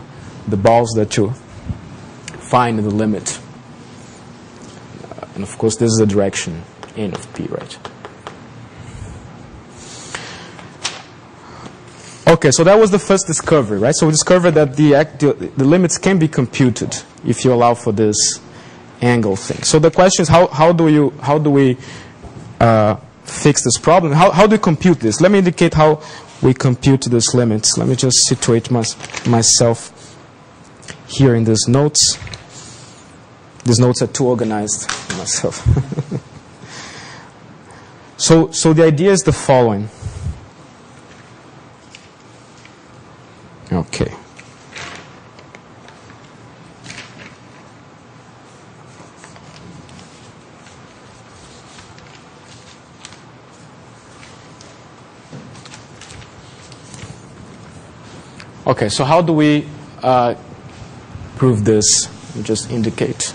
the balls that you find the limit. Uh, and of course, this is the direction n of p, right? Okay, so that was the first discovery, right? So we discovered that the, the limits can be computed if you allow for this angle thing. So the question is, how, how do you how do we uh, fix this problem? How, how do we compute this? Let me indicate how we compute these limits. Let me just situate my, myself here in these notes. These notes are too organized for myself. so, so the idea is the following. Okay. Okay, so how do we uh, prove this? Just indicate.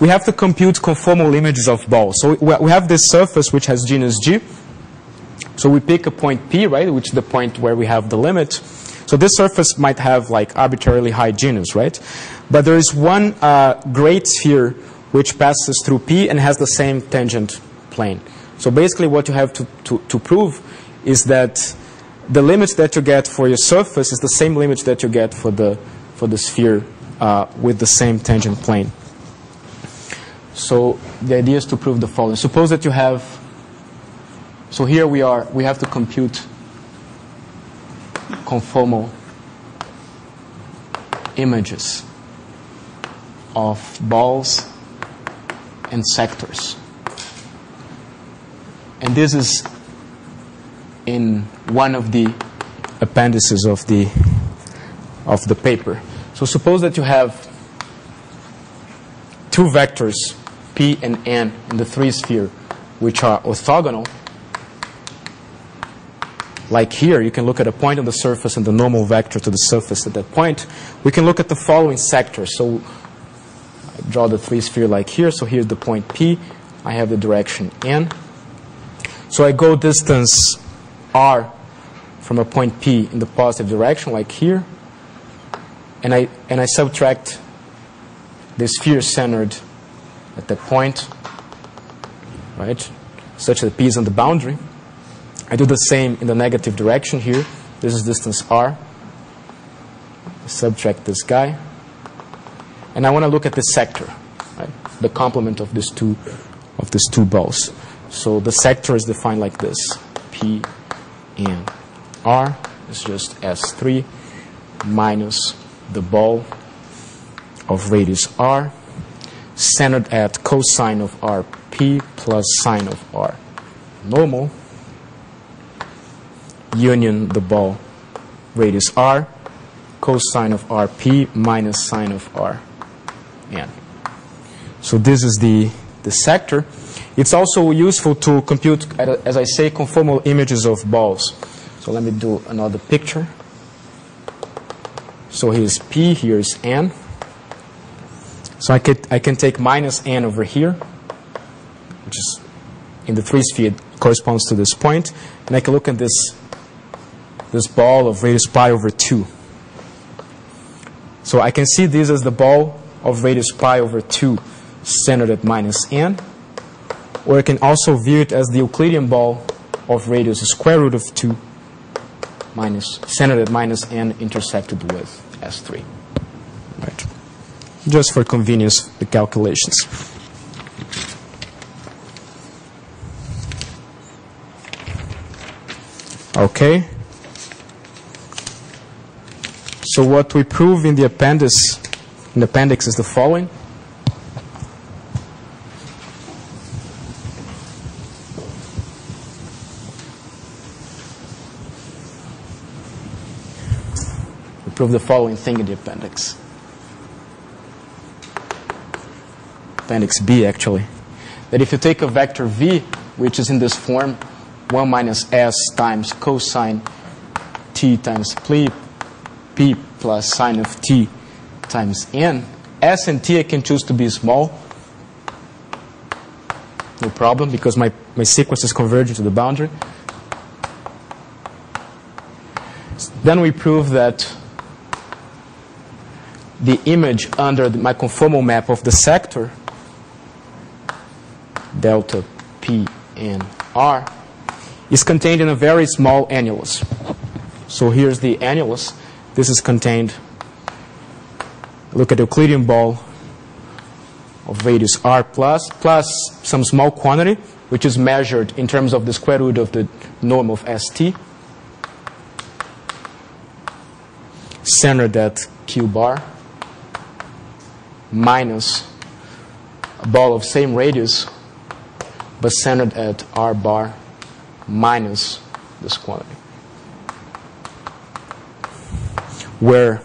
We have to compute conformal images of balls. So we have this surface which has genus G. So we pick a point P, right, which is the point where we have the limit. So this surface might have like arbitrarily high genus, right? But there is one uh, great sphere which passes through P and has the same tangent plane. So basically what you have to, to, to prove is that the limit that you get for your surface is the same limit that you get for the, for the sphere uh, with the same tangent plane. So the idea is to prove the following. Suppose that you have, so here we are, we have to compute conformal images of balls and sectors. And this is in one of the appendices of the of the paper. So suppose that you have two vectors p and n in the three sphere which are orthogonal. Like here you can look at a point on the surface and the normal vector to the surface at that point. We can look at the following sectors. So I draw the three sphere like here. So here's the point p. I have the direction n. So I go distance r from a point p in the positive direction like here. And I and I subtract the sphere centered at that point, right? Such that P is on the boundary. I do the same in the negative direction here. This is distance R. Subtract this guy. And I want to look at the sector, right? The complement of these two of these two balls. So the sector is defined like this. P and R is just S3 minus the ball of radius R centered at cosine of RP plus sine of R. Normal union the ball radius R cosine of RP minus sine of R n. So this is the, the sector. It's also useful to compute, as I say, conformal images of balls. So let me do another picture. So here's P, here's N. So I, could, I can take minus n over here, which is in the three sphere corresponds to this point, and I can look at this, this ball of radius pi over 2. So I can see this as the ball of radius pi over 2 centered at minus n, or I can also view it as the Euclidean ball of radius square root of 2 minus centered at minus n intersected with S3. Right just for convenience, the calculations. Okay. So what we prove in the appendix, in the appendix is the following. We prove the following thing in the appendix. Appendix B actually, that if you take a vector v, which is in this form, 1 minus s times cosine t times p, p plus sine of t times n, s and t I can choose to be small, no problem, because my, my sequence is converging to the boundary. Then we prove that the image under the, my conformal map of the sector delta P and R is contained in a very small annulus. So here's the annulus. This is contained, look at the Euclidean ball of radius R plus, plus some small quantity, which is measured in terms of the square root of the norm of ST, centered at Q bar, minus a ball of same radius but centered at R bar minus this quantity. Where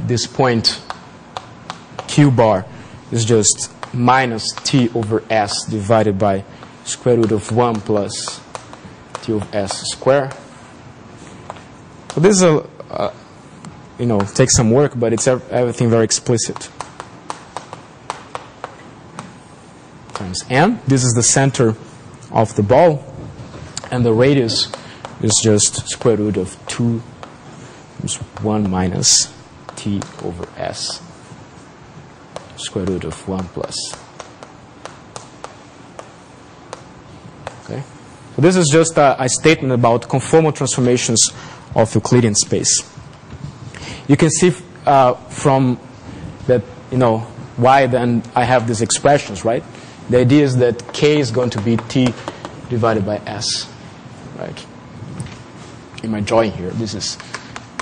this point Q bar is just minus t over s divided by square root of 1 plus t of s square. So this is a, uh, you know, takes some work, but it's everything very explicit. Times n. This is the center of the ball, and the radius is just square root of 2 times 1 minus t over s square root of 1 plus. Okay? So this is just a, a statement about conformal transformations of Euclidean space. You can see uh, from that, you know, why then I have these expressions, right? The idea is that k is going to be t divided by s, right? In my drawing here, this is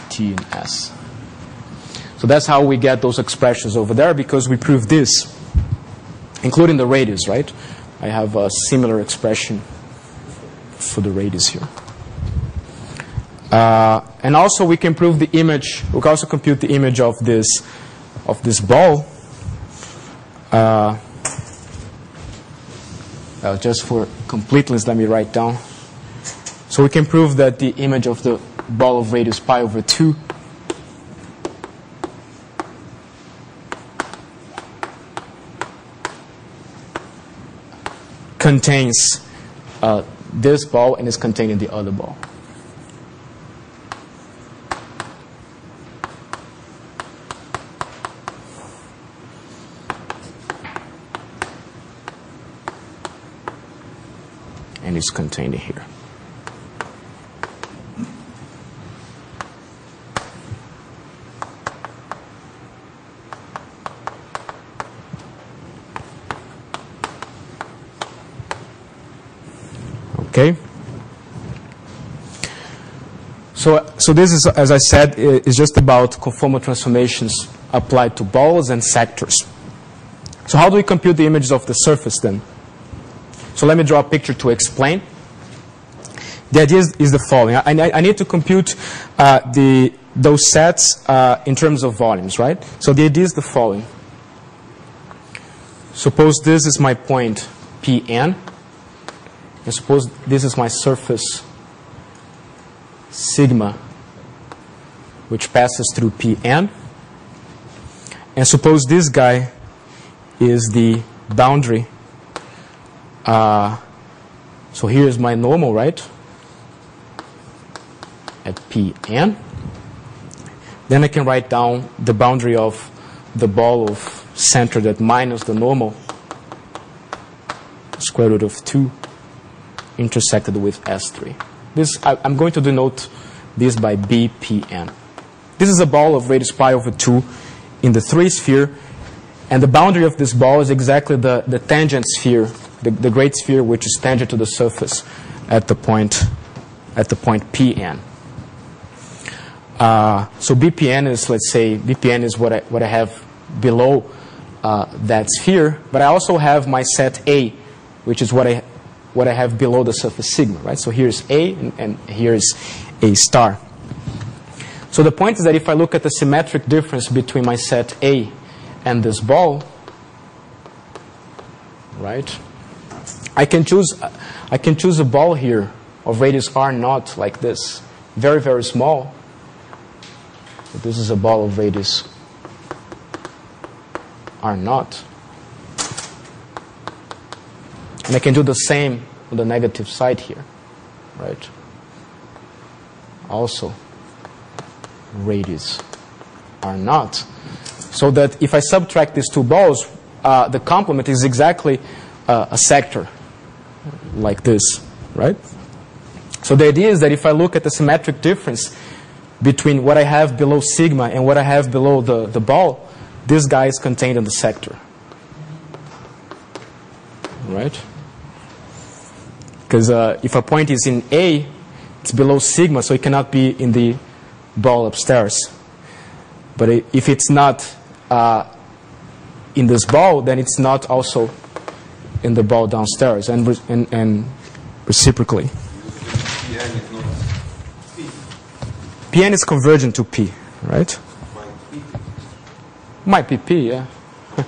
t and s. So that's how we get those expressions over there because we prove this, including the radius, right? I have a similar expression for the radius here. Uh, and also we can prove the image, we can also compute the image of this, of this ball. Uh, uh, just for completeness, let me write down. So we can prove that the image of the ball of radius pi over 2 contains uh, this ball and is contained in the other ball. Is contained here. Okay? So, so this is, as I said, is just about conformal transformations applied to balls and sectors. So how do we compute the images of the surface then? So let me draw a picture to explain. The idea is, is the following. I, I, I need to compute uh, the, those sets uh, in terms of volumes, right? So the idea is the following. Suppose this is my point Pn. And suppose this is my surface sigma, which passes through Pn. And suppose this guy is the boundary. Uh, so here is my normal, right? At Pn. Then I can write down the boundary of the ball of centered at minus the normal square root of 2 intersected with S3. This, I, I'm going to denote this by BPN. This is a ball of radius pi over 2 in the 3 sphere, and the boundary of this ball is exactly the, the tangent sphere, the, the great sphere which is tangent to the surface at the point, at the point Pn. Uh, so BPN is, let's say, BPN is what I, what I have below uh, that sphere, but I also have my set A, which is what I, what I have below the surface sigma, right? So here's A, and, and here's A star. So the point is that if I look at the symmetric difference between my set A and this ball, right? I can choose, I can choose a ball here of radius r naught like this, very very small. So this is a ball of radius r naught, and I can do the same on the negative side here, right? Also, radius r naught so that if I subtract these two balls, uh, the complement is exactly uh, a sector like this, right? So the idea is that if I look at the symmetric difference between what I have below sigma and what I have below the, the ball, this guy is contained in the sector, right? Because uh, if a point is in A, it's below sigma, so it cannot be in the ball upstairs. But if it's not uh, in this ball, then it's not also in the ball downstairs and, and, and reciprocally. Pn is convergent to P, right? Might be P, yeah.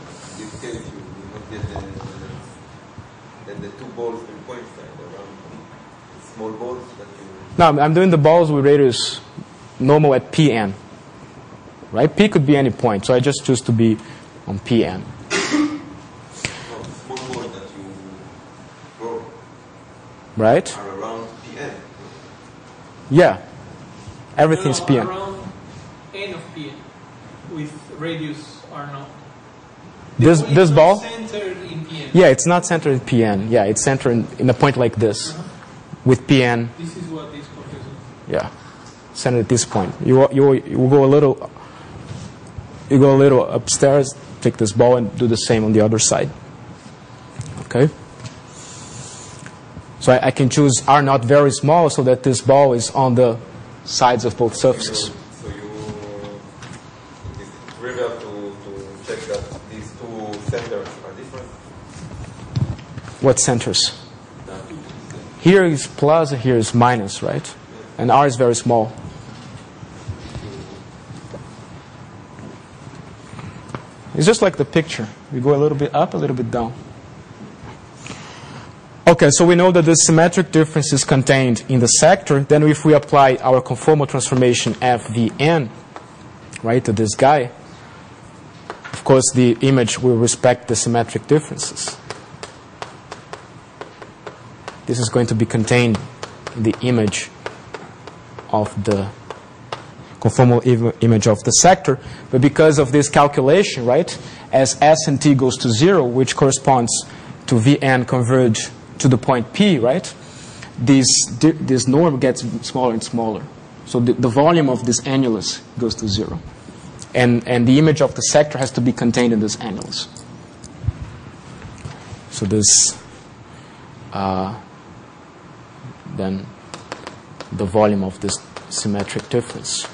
No, I'm doing the balls with radius normal at Pn. Right? P could be any point, so I just choose to be on Pn. Right? are around Pn. Yeah. Everything's No, no, Pn. Around n of Pn with radius r naught. This this ball? centered in Pn. Yeah, it's not centered in Pn. Yeah, it's centered in, in a point like this uh-huh. with Pn. This is what this represents. Yeah, centered at this point. You you you go a little you go a little upstairs, take this ball and do the same on the other side. Okay. So I, I can choose R not very small so that this ball is on the sides of both surfaces. So you, it's trivial to, to check that these two centers are different. What centers? Here is plus, here is minus, right? And R is very small. It's just like the picture. We go a little bit up, a little bit down. Okay, so we know that the symmetric difference is contained in the sector. Then if we apply our conformal transformation FVN, right, to this guy, of course the image will respect the symmetric differences. This is going to be contained in the image of the conformal im- image of the sector. But because of this calculation, right, as S and T goes to zero, which corresponds to Vn converge to the point P, right, this, this norm gets smaller and smaller. So the, the volume of this annulus goes to zero. And, and the image of the sector has to be contained in this annulus. So this, uh, then the volume of this symmetric difference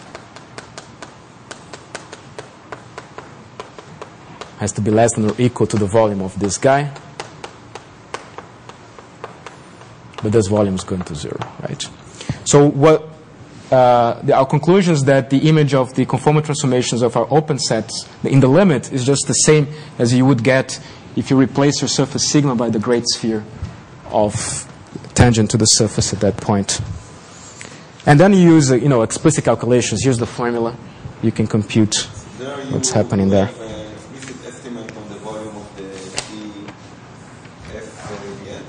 has to be less than or equal to the volume of this guy. But this volume is going to zero, right? So what uh, the, our conclusion is that the image of the conformal transformations of our open sets in the limit is just the same as you would get if you replace your surface sigma by the great sphere of tangent to the surface at that point. And then you use, uh, you know, explicit calculations. Here's the formula. You can compute what's happening there. have an explicit estimate on the volume of the EFVN.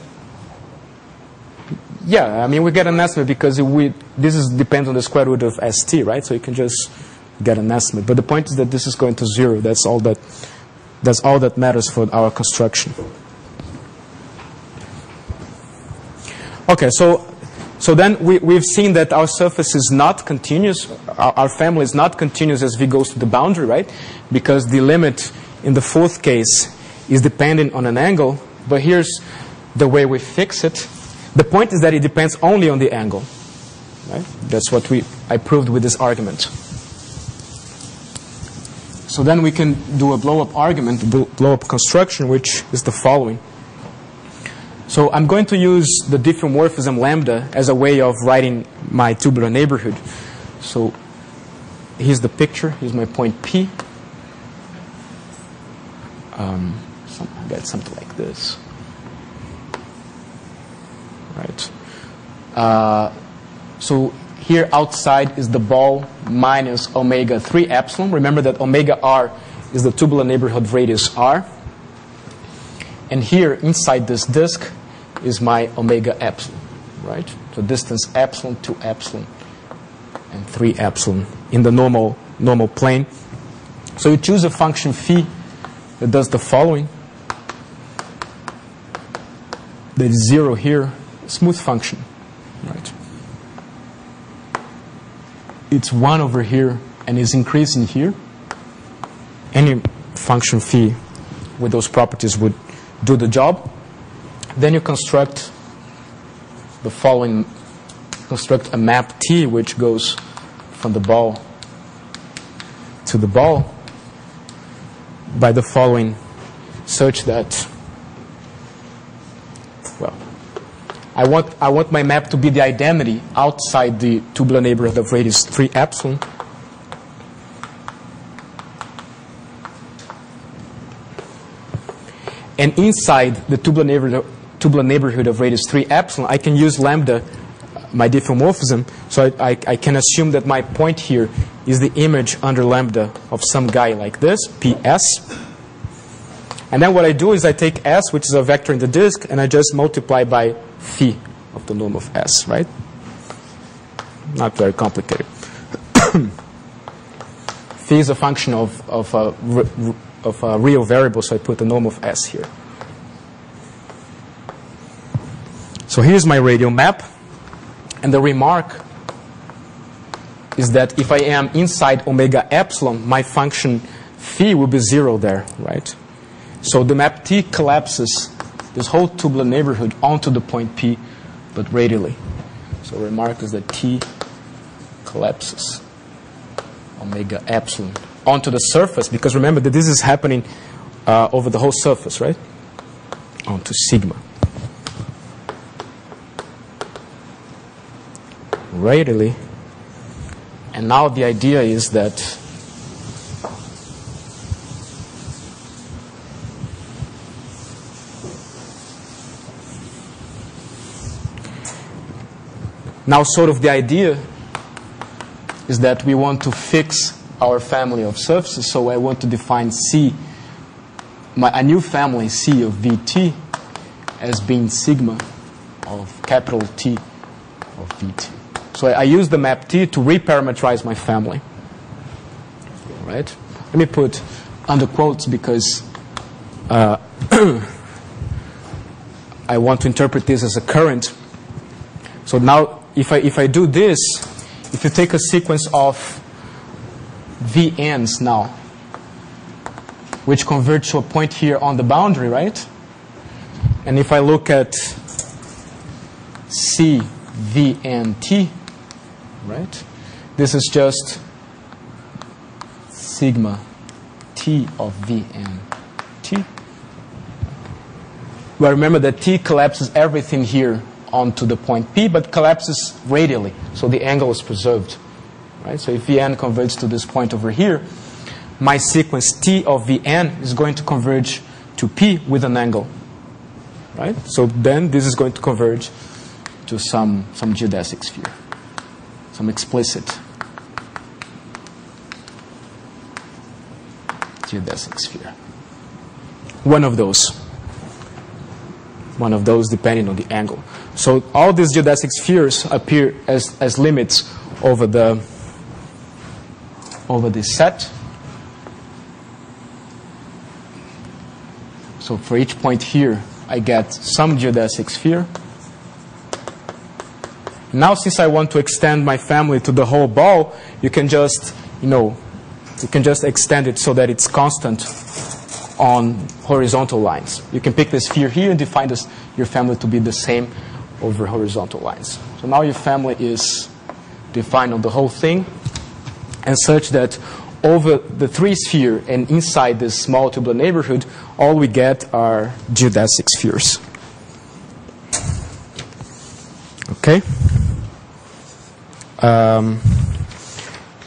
Yeah, I mean, we get an estimate because we, this is, depends on the square root of st, right? So you can just get an estimate. But the point is that this is going to zero. That's all that, that's all that matters for our construction. Okay, so, so then we, we've seen that our surface is not continuous. Our, our family is not continuous as v goes to the boundary, right? Because the limit in the fourth case is dependent on an angle. But here's the way we fix it. The point is that it depends only on the angle. Right? That's what we, I proved with this argument. So then we can do a blow-up argument, blow-up construction, which is the following. So I'm going to use the diffeomorphism lambda as a way of writing my tubular neighborhood. So here's the picture. Here's my point P. Um, something like this. Right. Uh, so here outside is the ball minus omega 3 epsilon. Remember that omega r is the tubular neighborhood radius r. And here inside this disk is my omega epsilon, right? So distance epsilon, 2 epsilon, and 3 epsilon in the normal, normal plane. So you choose a function phi that does the following. That is 0 here, smooth function, right? It's 1 over here and is increasing here. Any function phi with those properties would do the job. Then you construct the following construct a map T which goes from the ball to the ball by the following such that well I want I want my map to be the identity outside the tubular neighborhood of radius 3 epsilon and inside the tubular neighborhood, tubular neighborhood of radius 3 epsilon, I can use lambda uh, my diffeomorphism. So I, I, I can assume that my point here is the image under lambda of some guy like this, PS. And then what I do is I take S, which is a vector in the disk, and I just multiply by phi of the norm of S, right? Not very complicated. phi is a function of, of, uh, a, of a real variable, so I put the norm of S here. So here's my radial map. And the remark is that if I am inside omega epsilon, my function phi will be zero there, right? So the map T collapses this whole tubular neighborhood onto the point P, but radially. So remark is that T collapses omega epsilon onto the surface, because remember that this is happening uh, over the whole surface, right? Onto sigma. radially. And now the idea is that now sort of the idea is that we want to fix our family of surfaces. So I want to define C, my, a new family C of Vt as being sigma of capital T of Vt. So I, I use the map T to reparameterize my family. Right? Let me put under quotes because uh, I want to interpret this as a current. So now, if I, if I do this, if you take a sequence of VNs now, which converge to a point here on the boundary, right? And if I look at CVNT, right? This is just sigma t of VNT. Well, remember that t collapses everything here onto the point P, but collapses radially, so the angle is preserved. Right? So if Vn converges to this point over here, my sequence T of Vn is going to converge to P with an angle. Right? So then this is going to converge to some, some geodesic sphere some explicit geodesic sphere. One of those. One of those depending on the angle. So all these geodesic spheres appear as, as limits over the over this set. So for each point here, I get some geodesic sphere. Now, since I want to extend my family to the whole ball, you can just, you know, you can just extend it so that it's constant on horizontal lines. You can pick the sphere here and define this, your family to be the same over horizontal lines. So now your family is defined on the whole thing, and such that over the three sphere and inside this small tubular neighborhood, all we get are geodesic spheres. Okay? Um,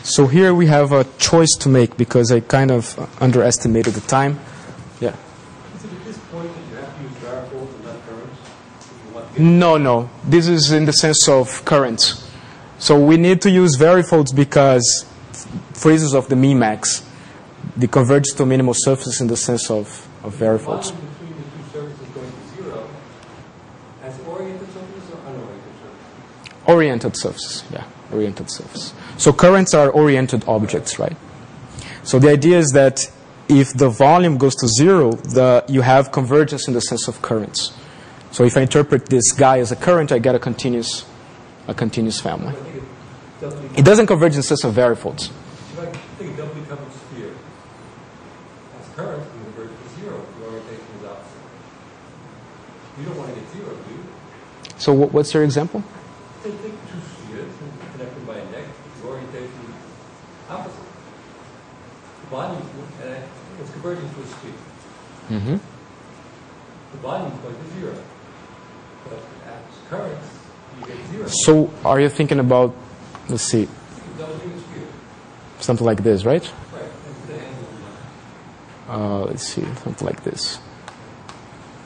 so here we have a choice to make because I kind of underestimated the time. Yeah. Is it at this point that you have to use varifolds and not currents? If you want to get No, no. This is in the sense of currents. So we need to use varifolds because phrases of the min-max, the converge to minimal surface in the sense of, of varifolds. between the two surfaces going to zero as oriented surfaces or unoriented surfaces? Oriented surface, yeah, oriented surface. So currents are oriented objects, right? So the idea is that if the volume goes to zero, the, you have convergence in the sense of currents. So if I interpret this guy as a current, I get a continuous, a continuous family. It doesn't converge in the sense of varifolds. if I think a doubly covered sphere as currents can converge to zero, the orientation is opposite. You don't want to get zero, do you? So what's your example? Take, take two spheres and connect them by a neck, the orientation is opposite. The and it's converging to a sphere. Mm-hmm. The volume is going to zero. Currents, you get zero. So are you thinking about, let's see, something like this, right? Uh, let's see, something like this.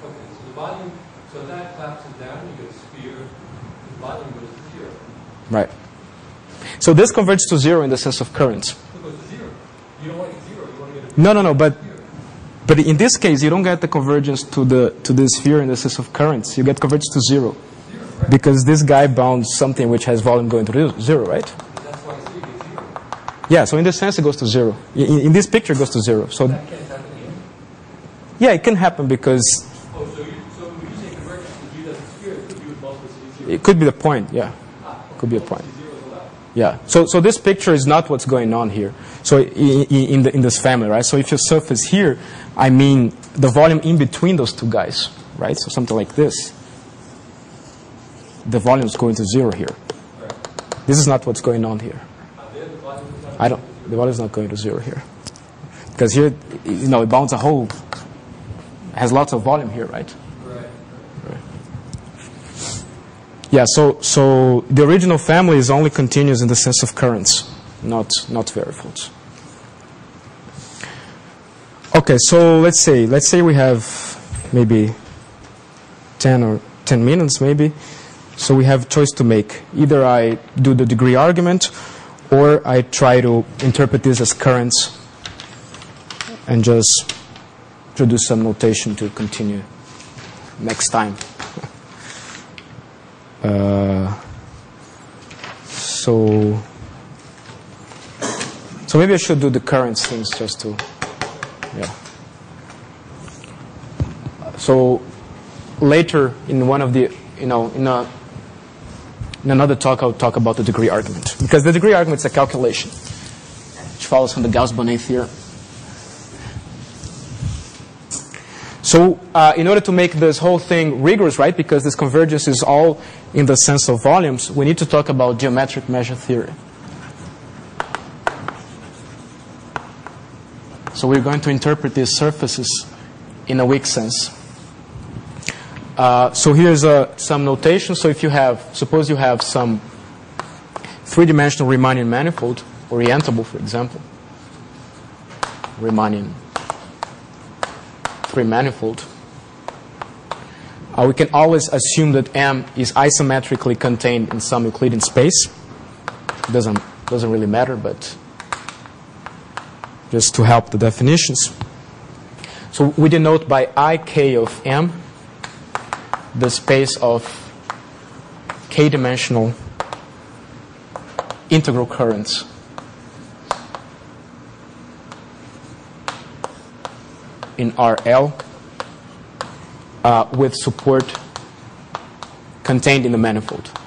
Okay, so the volume, so that collapses down, you get a sphere, the volume goes to zero. Right. So this converges to zero in the sense of currents. It goes to zero. You don't want it zero, you want to get No, no, no, but but in this case you don't get the convergence to the to the sphere in the sense of currents. You get convergence to zero. Because this guy bounds something which has volume going to zero, right? That's why three gets zero. Yeah, so in this sense it goes to zero. In, in this picture it goes to zero. So That can't happen here. yeah, it can happen because Oh, so you, so when you say convergence is viewed as sphere, it could be with zero. it could be the point, yeah. Ah, Could be a point. zero is allowed. Yeah. So, so this picture is not what's going on here. So in, in, the, in this family, right? So if your surface here, I mean the volume in between those two guys, right? So something like this. The volume is going to zero here. This is not what's going on here. I don't. The volume is not going to zero here, because here, you know, it bounds a whole. Has lots of volume here, right? Right. Yeah, so, so the original family is only continuous in the sense of currents, not, not varifolds. Okay, so let's say, let's say we have maybe 10 or 10 minutes maybe. So we have choice to make. Either I do the degree argument or I try to interpret this as currents and just produce some notation to continue next time. Uh, so, so maybe I should do the currents things just to, yeah. So later in one of the, you know, in a, in another talk I'll talk about the degree argument because the degree argument is a calculation which follows from the Gauss-Bonnet theorem. So uh, in order to make this whole thing rigorous, right, because this convergence is all in the sense of volumes, we need to talk about geometric measure theory. So we're going to interpret these surfaces in a weak sense. Uh, so here's uh, some notation. So if you have, suppose you have some three-dimensional Riemannian manifold, orientable, for example, Riemannian three manifold, uh, we can always assume that M is isometrically contained in some Euclidean space. It doesn't, doesn't really matter, but just to help the definitions. So we denote by ik of M the space of k-dimensional integral currents. in RL uh, with support contained in the manifold.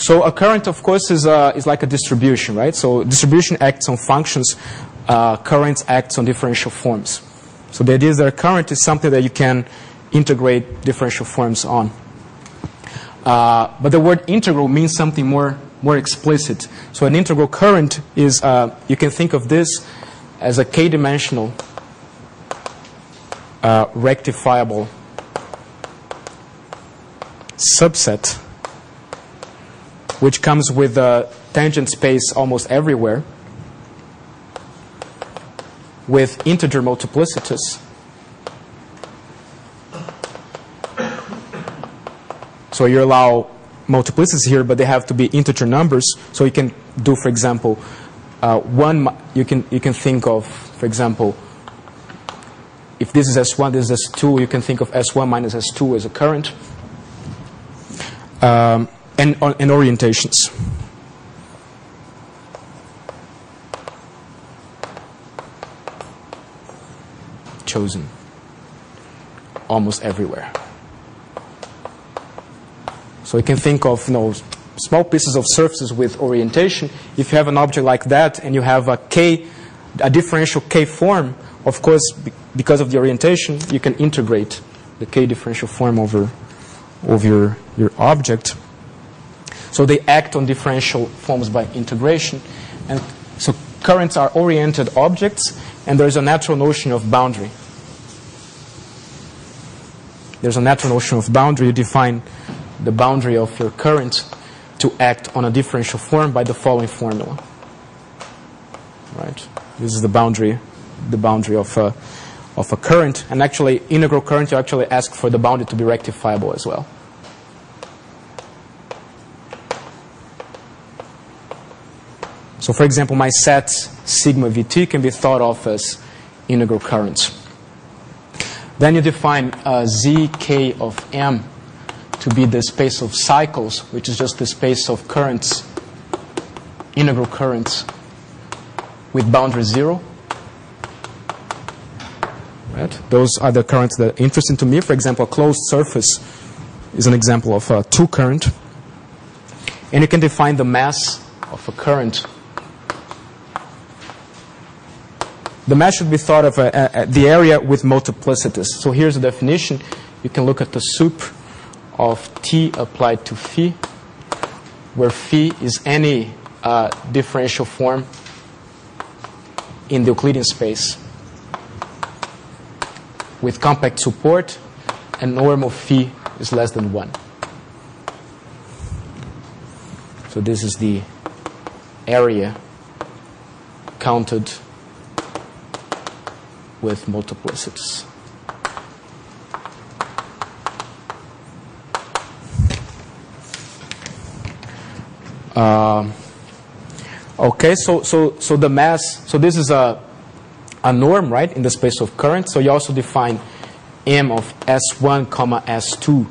So a current, of course, is, uh, is like a distribution, right? So distribution acts on functions, uh, currents acts on differential forms. So the idea is that a current is something that you can integrate differential forms on. Uh, but the word integral means something more more explicit. So an integral current is, uh, you can think of this as a k-dimensional uh, rectifiable subset, which comes with a tangent space almost everywhere, with integer multiplicities. So you allow multiplicities here, but they have to be integer numbers. So you can do, for example, uh, one. You can you can think of, for example, if this is S1, this is S2. You can think of S1 minus S2 as a current. Um, and uh, and orientations. Chosen almost everywhere. So you can think of you know, small pieces of surfaces with orientation. If you have an object like that and you have a k, a differential k form, of course, because of the orientation, you can integrate the k differential form over, over your, your object. So they act on differential forms by integration. And so currents are oriented objects, and there's a natural notion of boundary. There's a natural notion of boundary. You define the boundary of your current to act on a differential form by the following formula. Right? This is the boundary, the boundary of a, of a current. And actually, integral current, you actually ask for the boundary to be rectifiable as well. So for example, my set sigma Vt can be thought of as integral currents. Then you define uh, zk of m to be the space of cycles, which is just the space of currents, integral currents, with boundary zero. Right? Those are the currents that are interesting to me. For example, a closed surface is an example of a two current. And you can define the mass of a current The mass should be thought of uh, the area with multiplicities. So here's the definition. You can look at the sup of T applied to phi, where phi is any uh, differential form in the Euclidean space with compact support and normal phi is less than 1. So this is the area counted with multiplicities. Um, okay, so, so, so the mass, so this is a, a norm, right, in the space of current. So you also define m of S1 comma S2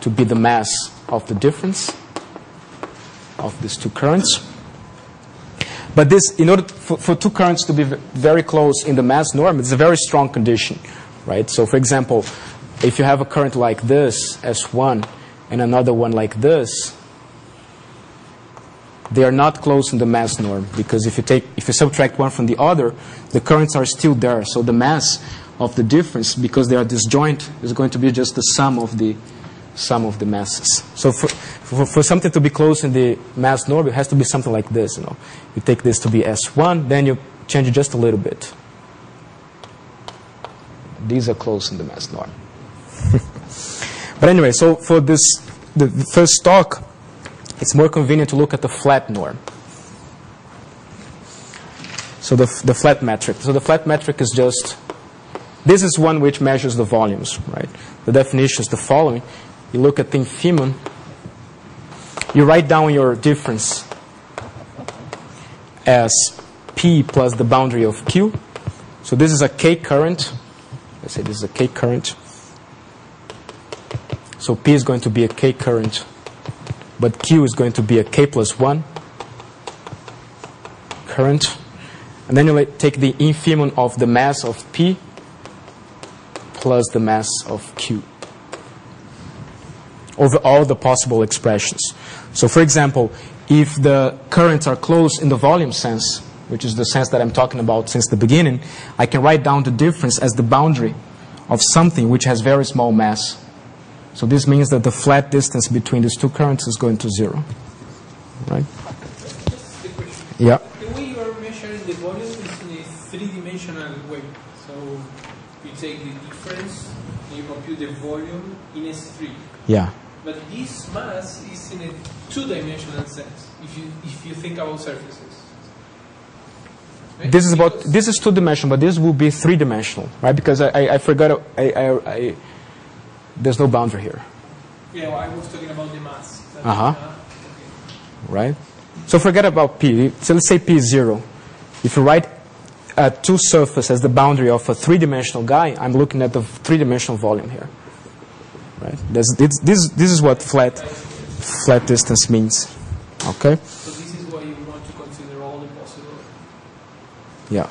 to be the mass of the difference of these two currents. But this, in order for, for two currents to be very close in the mass norm, it's a very strong condition, right? So for example, if you have a current like this, S1, and another one like this, they are not close in the mass norm because if you take if you subtract one from the other, the currents are still there. So the mass of the difference, because they are disjoint, is going to be just the sum of the sum of the masses. So for, for, for, something to be close in the mass norm, it has to be something like this. You know, you take this to be S1, then you change it just a little bit. These are close in the mass norm. but anyway, so for this, the, first talk, it's more convenient to look at the flat norm. So the, the flat metric. So the flat metric is just, this is one which measures the volumes, right? The definition is the following you look at the infimum, you write down your difference as P plus the boundary of Q. So this is a K current. Let's say this is a K current. So P is going to be a K current, but Q is going to be a K plus 1 current. And then you take the infimum of the mass of P plus the mass of Q over all the possible expressions. So for example, if the currents are close in the volume sense, which is the sense that I'm talking about since the beginning, I can write down the difference as the boundary of something which has very small mass. So this means that the flat distance between these two currents is going to zero. Right? Yeah. The way you are measuring the volume is in a three-dimensional way. So you take the difference, and you compute the volume in S3. Yeah. But this mass is in a two-dimensional sense. If you if you think about surfaces. Right? This is about this is two-dimensional, but this will be three-dimensional, right? Because I, I, I forgot I, I, I, there's no boundary here. Yeah, well, I was talking about the mass. Uh huh. Okay. Right. So forget about p. So let's say p is zero. If you write uh, two surfaces as the boundary of a three-dimensional guy, I'm looking at the three-dimensional volume here. Right? This, this, this is what flat, flat distance means. Okay? So this is why you want to consider all the possible yeah.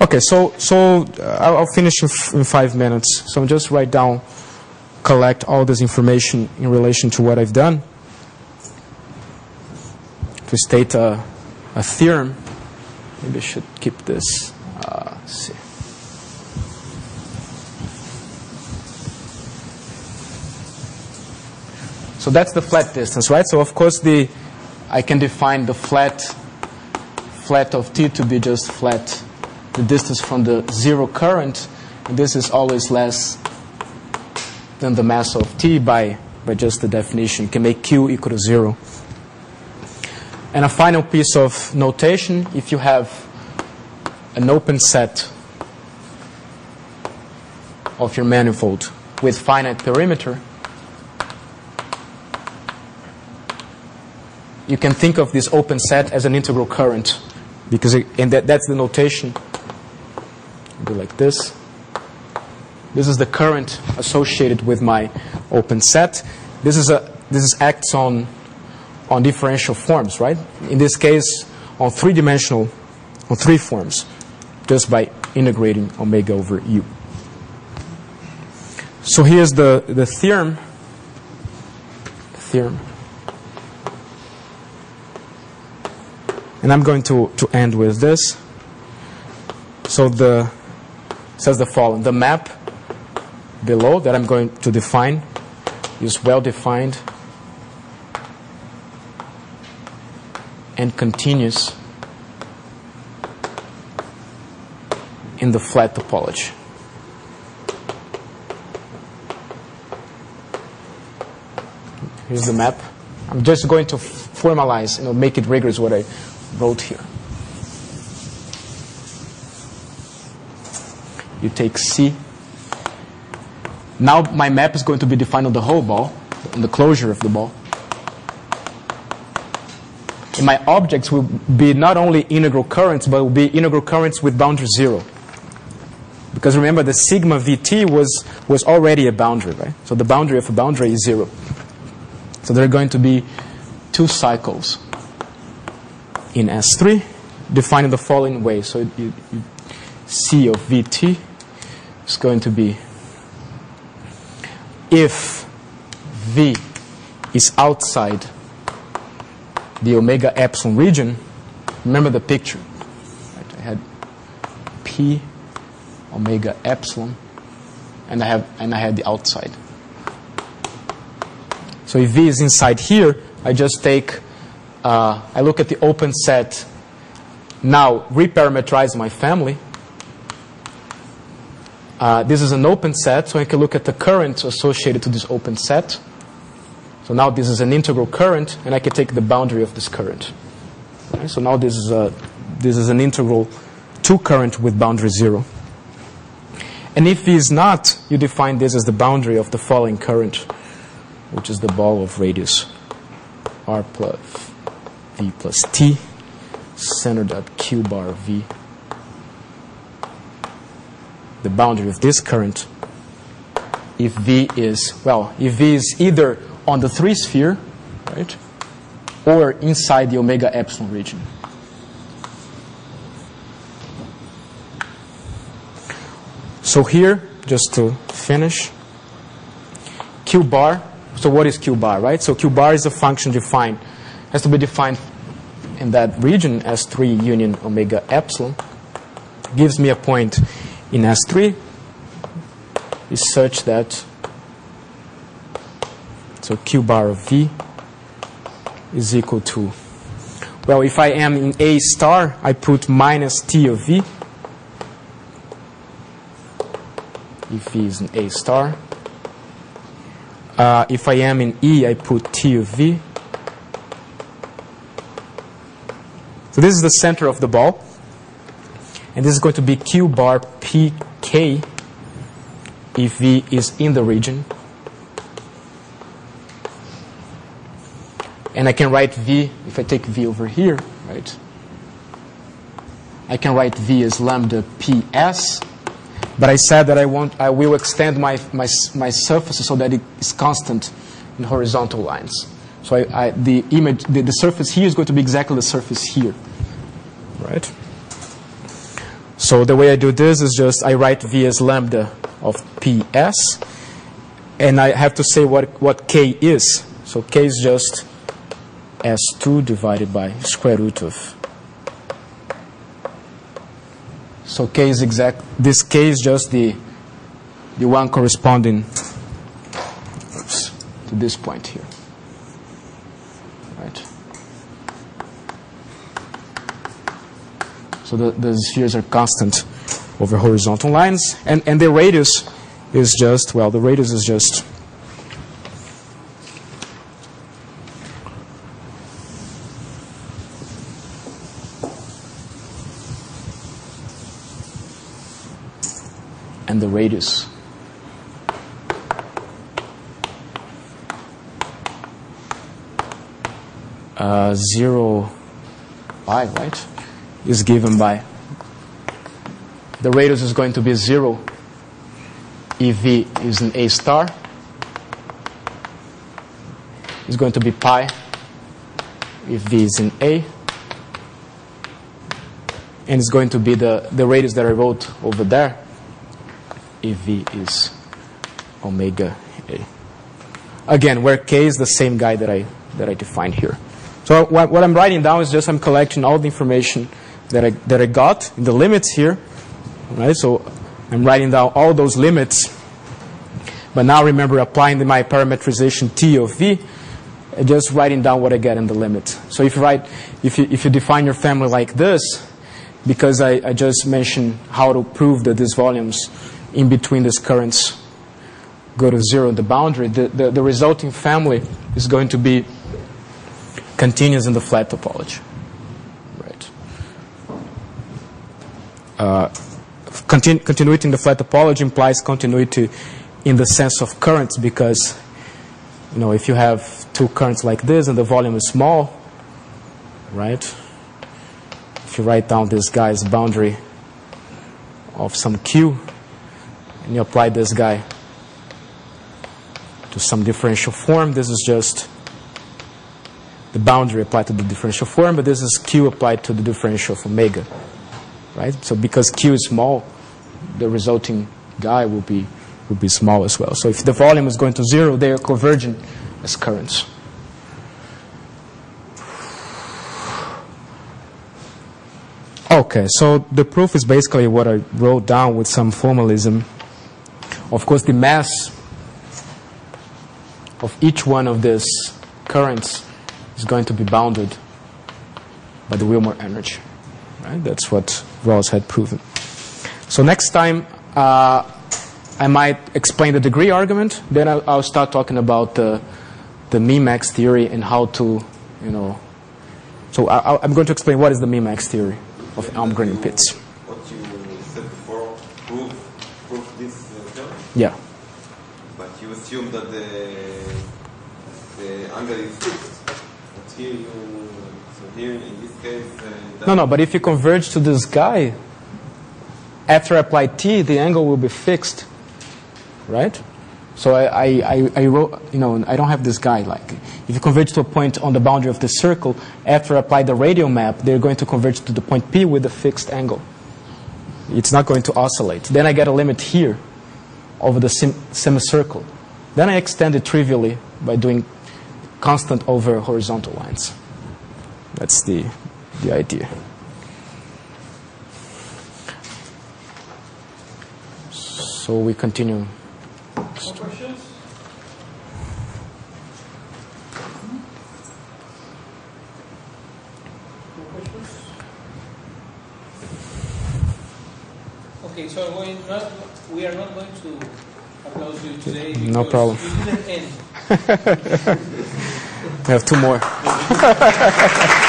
Okay, so, so uh, I'll, I'll finish in, in five minutes. So I'll just write down, collect all this information in relation to what I've done. To state a, a theorem, maybe I should keep this. Uh, see. So that's the flat distance, right? So of course the I can define the flat flat of t to be just flat the distance from the zero current, and this is always less than the mass of t by by just the definition. You can make q equal to zero. And a final piece of notation, if you have an open set of your manifold with finite perimeter, you can think of this open set as an integral current because it, and that, that's the notation. Do like this. This is the current associated with my open set. This is a this is acts on on differential forms, right? In this case, on three-dimensional, on three forms, just by integrating omega over u. So here's the the theorem. Theorem. And I'm going to, to end with this. So the says the following. The map below that I'm going to define is well defined and continuous in the flat topology. Here's the map. I'm just going to formalize, you know, make it rigorous what I wrote here. You take C. Now my map is going to be defined on the whole ball, on the closure of the ball. And my objects will be not only integral currents, but will be integral currents with boundary zero. Because remember, the sigma Vt was, was already a boundary, right? So the boundary of a boundary is zero. So there are going to be two cycles in S3 defined in the following way. So you, you, C of Vt is going to be if V is outside the omega epsilon region, remember the picture. Right? I had P omega epsilon and I have and I had the outside. So if V is inside here, I just take uh, I look at the open set, now reparameterize my family. Uh, this is an open set, so I can look at the current associated to this open set. So now this is an integral current, and I can take the boundary of this current. Right? So now this is, a, this is an integral two current with boundary zero. And if V is not, you define this as the boundary of the following current, which is the ball of radius r plus plus t, center dot q bar v. The boundary of this current, if v is, well, if v is either on the three sphere, right, or inside the omega epsilon region. So here, just to finish, q bar. So what is q bar, right? So q bar is a function defined, has to be defined in that region S3 union omega epsilon. Gives me a point in S3 is such that. So q bar of v is equal to well if I am in A star I put minus t of v. If v is in A star. Uh, if I am in E I put t of v so this is the center of the ball. And this is going to be q bar pk if v is in the region. And I can write v if I take v over here right? I can write v as lambda ps but I said that I want I will extend my my, my surface so that it is constant in horizontal lines so I, I, the image the, the surface here is going to be exactly the surface here right so the way I do this is just I write v as lambda of ps and I have to say what what k is so k is just S2 divided by square root of. So K is exact, this K is just the, the one corresponding oops, to this point here. So the, the spheres are constant over horizontal lines. And, and the radius is just, well, the radius is just and the radius. Uh, zero pi, right? Is given by the radius is going to be 0 if v is an A star. It's going to be pi if v is in A. And it's going to be the, the radius that I wrote over there if v is omega A. Again, where k is the same guy that I, that I defined here. So what, what I'm writing down is just I'm collecting all the information that I, that I got in the limits here. Right? So I'm writing down all those limits. But now remember applying my parametrization T of V, uh, just writing down what I get in the limit. So if you write, if you, if you define your family like this, because I, I just mentioned how to prove that these volumes in between these currents go to zero in the boundary, the, the, the resulting family is going to be continuous in the flat topology. Right. Uh, Uh, continu- continuity in the flat topology implies continuity in the sense of currents because, you know, if you have two currents like this and the volume is small, right? If you write down this guy's boundary of some Q and you apply this guy to some differential form, this is just the boundary applied to the differential form, but this is Q applied to the differential of omega, right? So because Q is small, the resulting guy will be will be small as well. So if the volume is going to zero, they are convergent as currents. Okay, so the proof is basically what I wrote down with some formalism. Of course, the mass of each one of these currents is going to be bounded by the Willmore energy. Right? That's what Ros had proven. So next time, uh, I might explain the degree argument. Then I'll, I'll start talking about the, the min-max theory and how to, you know. So I, I'm going to explain what is the min-max theory of Almgren-Pitts. What you said before, prove, prove this uh, theorem, Yeah. but you assume that the, the angle is fixed. But here you, so here in this case, No, no, but if you converge to this guy, after I apply t, the angle will be fixed, right? So I, I, I, I wrote, you know, I don't have this guy. Like, if you converge to a point on the boundary of the circle, after I apply the radial map, they're going to converge to the point P with a fixed angle. It's not going to oscillate. Then I get a limit here over the semicircle. Then I extend it trivially by doing constant over horizontal lines. That's the, the idea. So we continue. More questions? More questions? Okay, so we not, we are not going to you today. No problem. You didn't end. I have two more.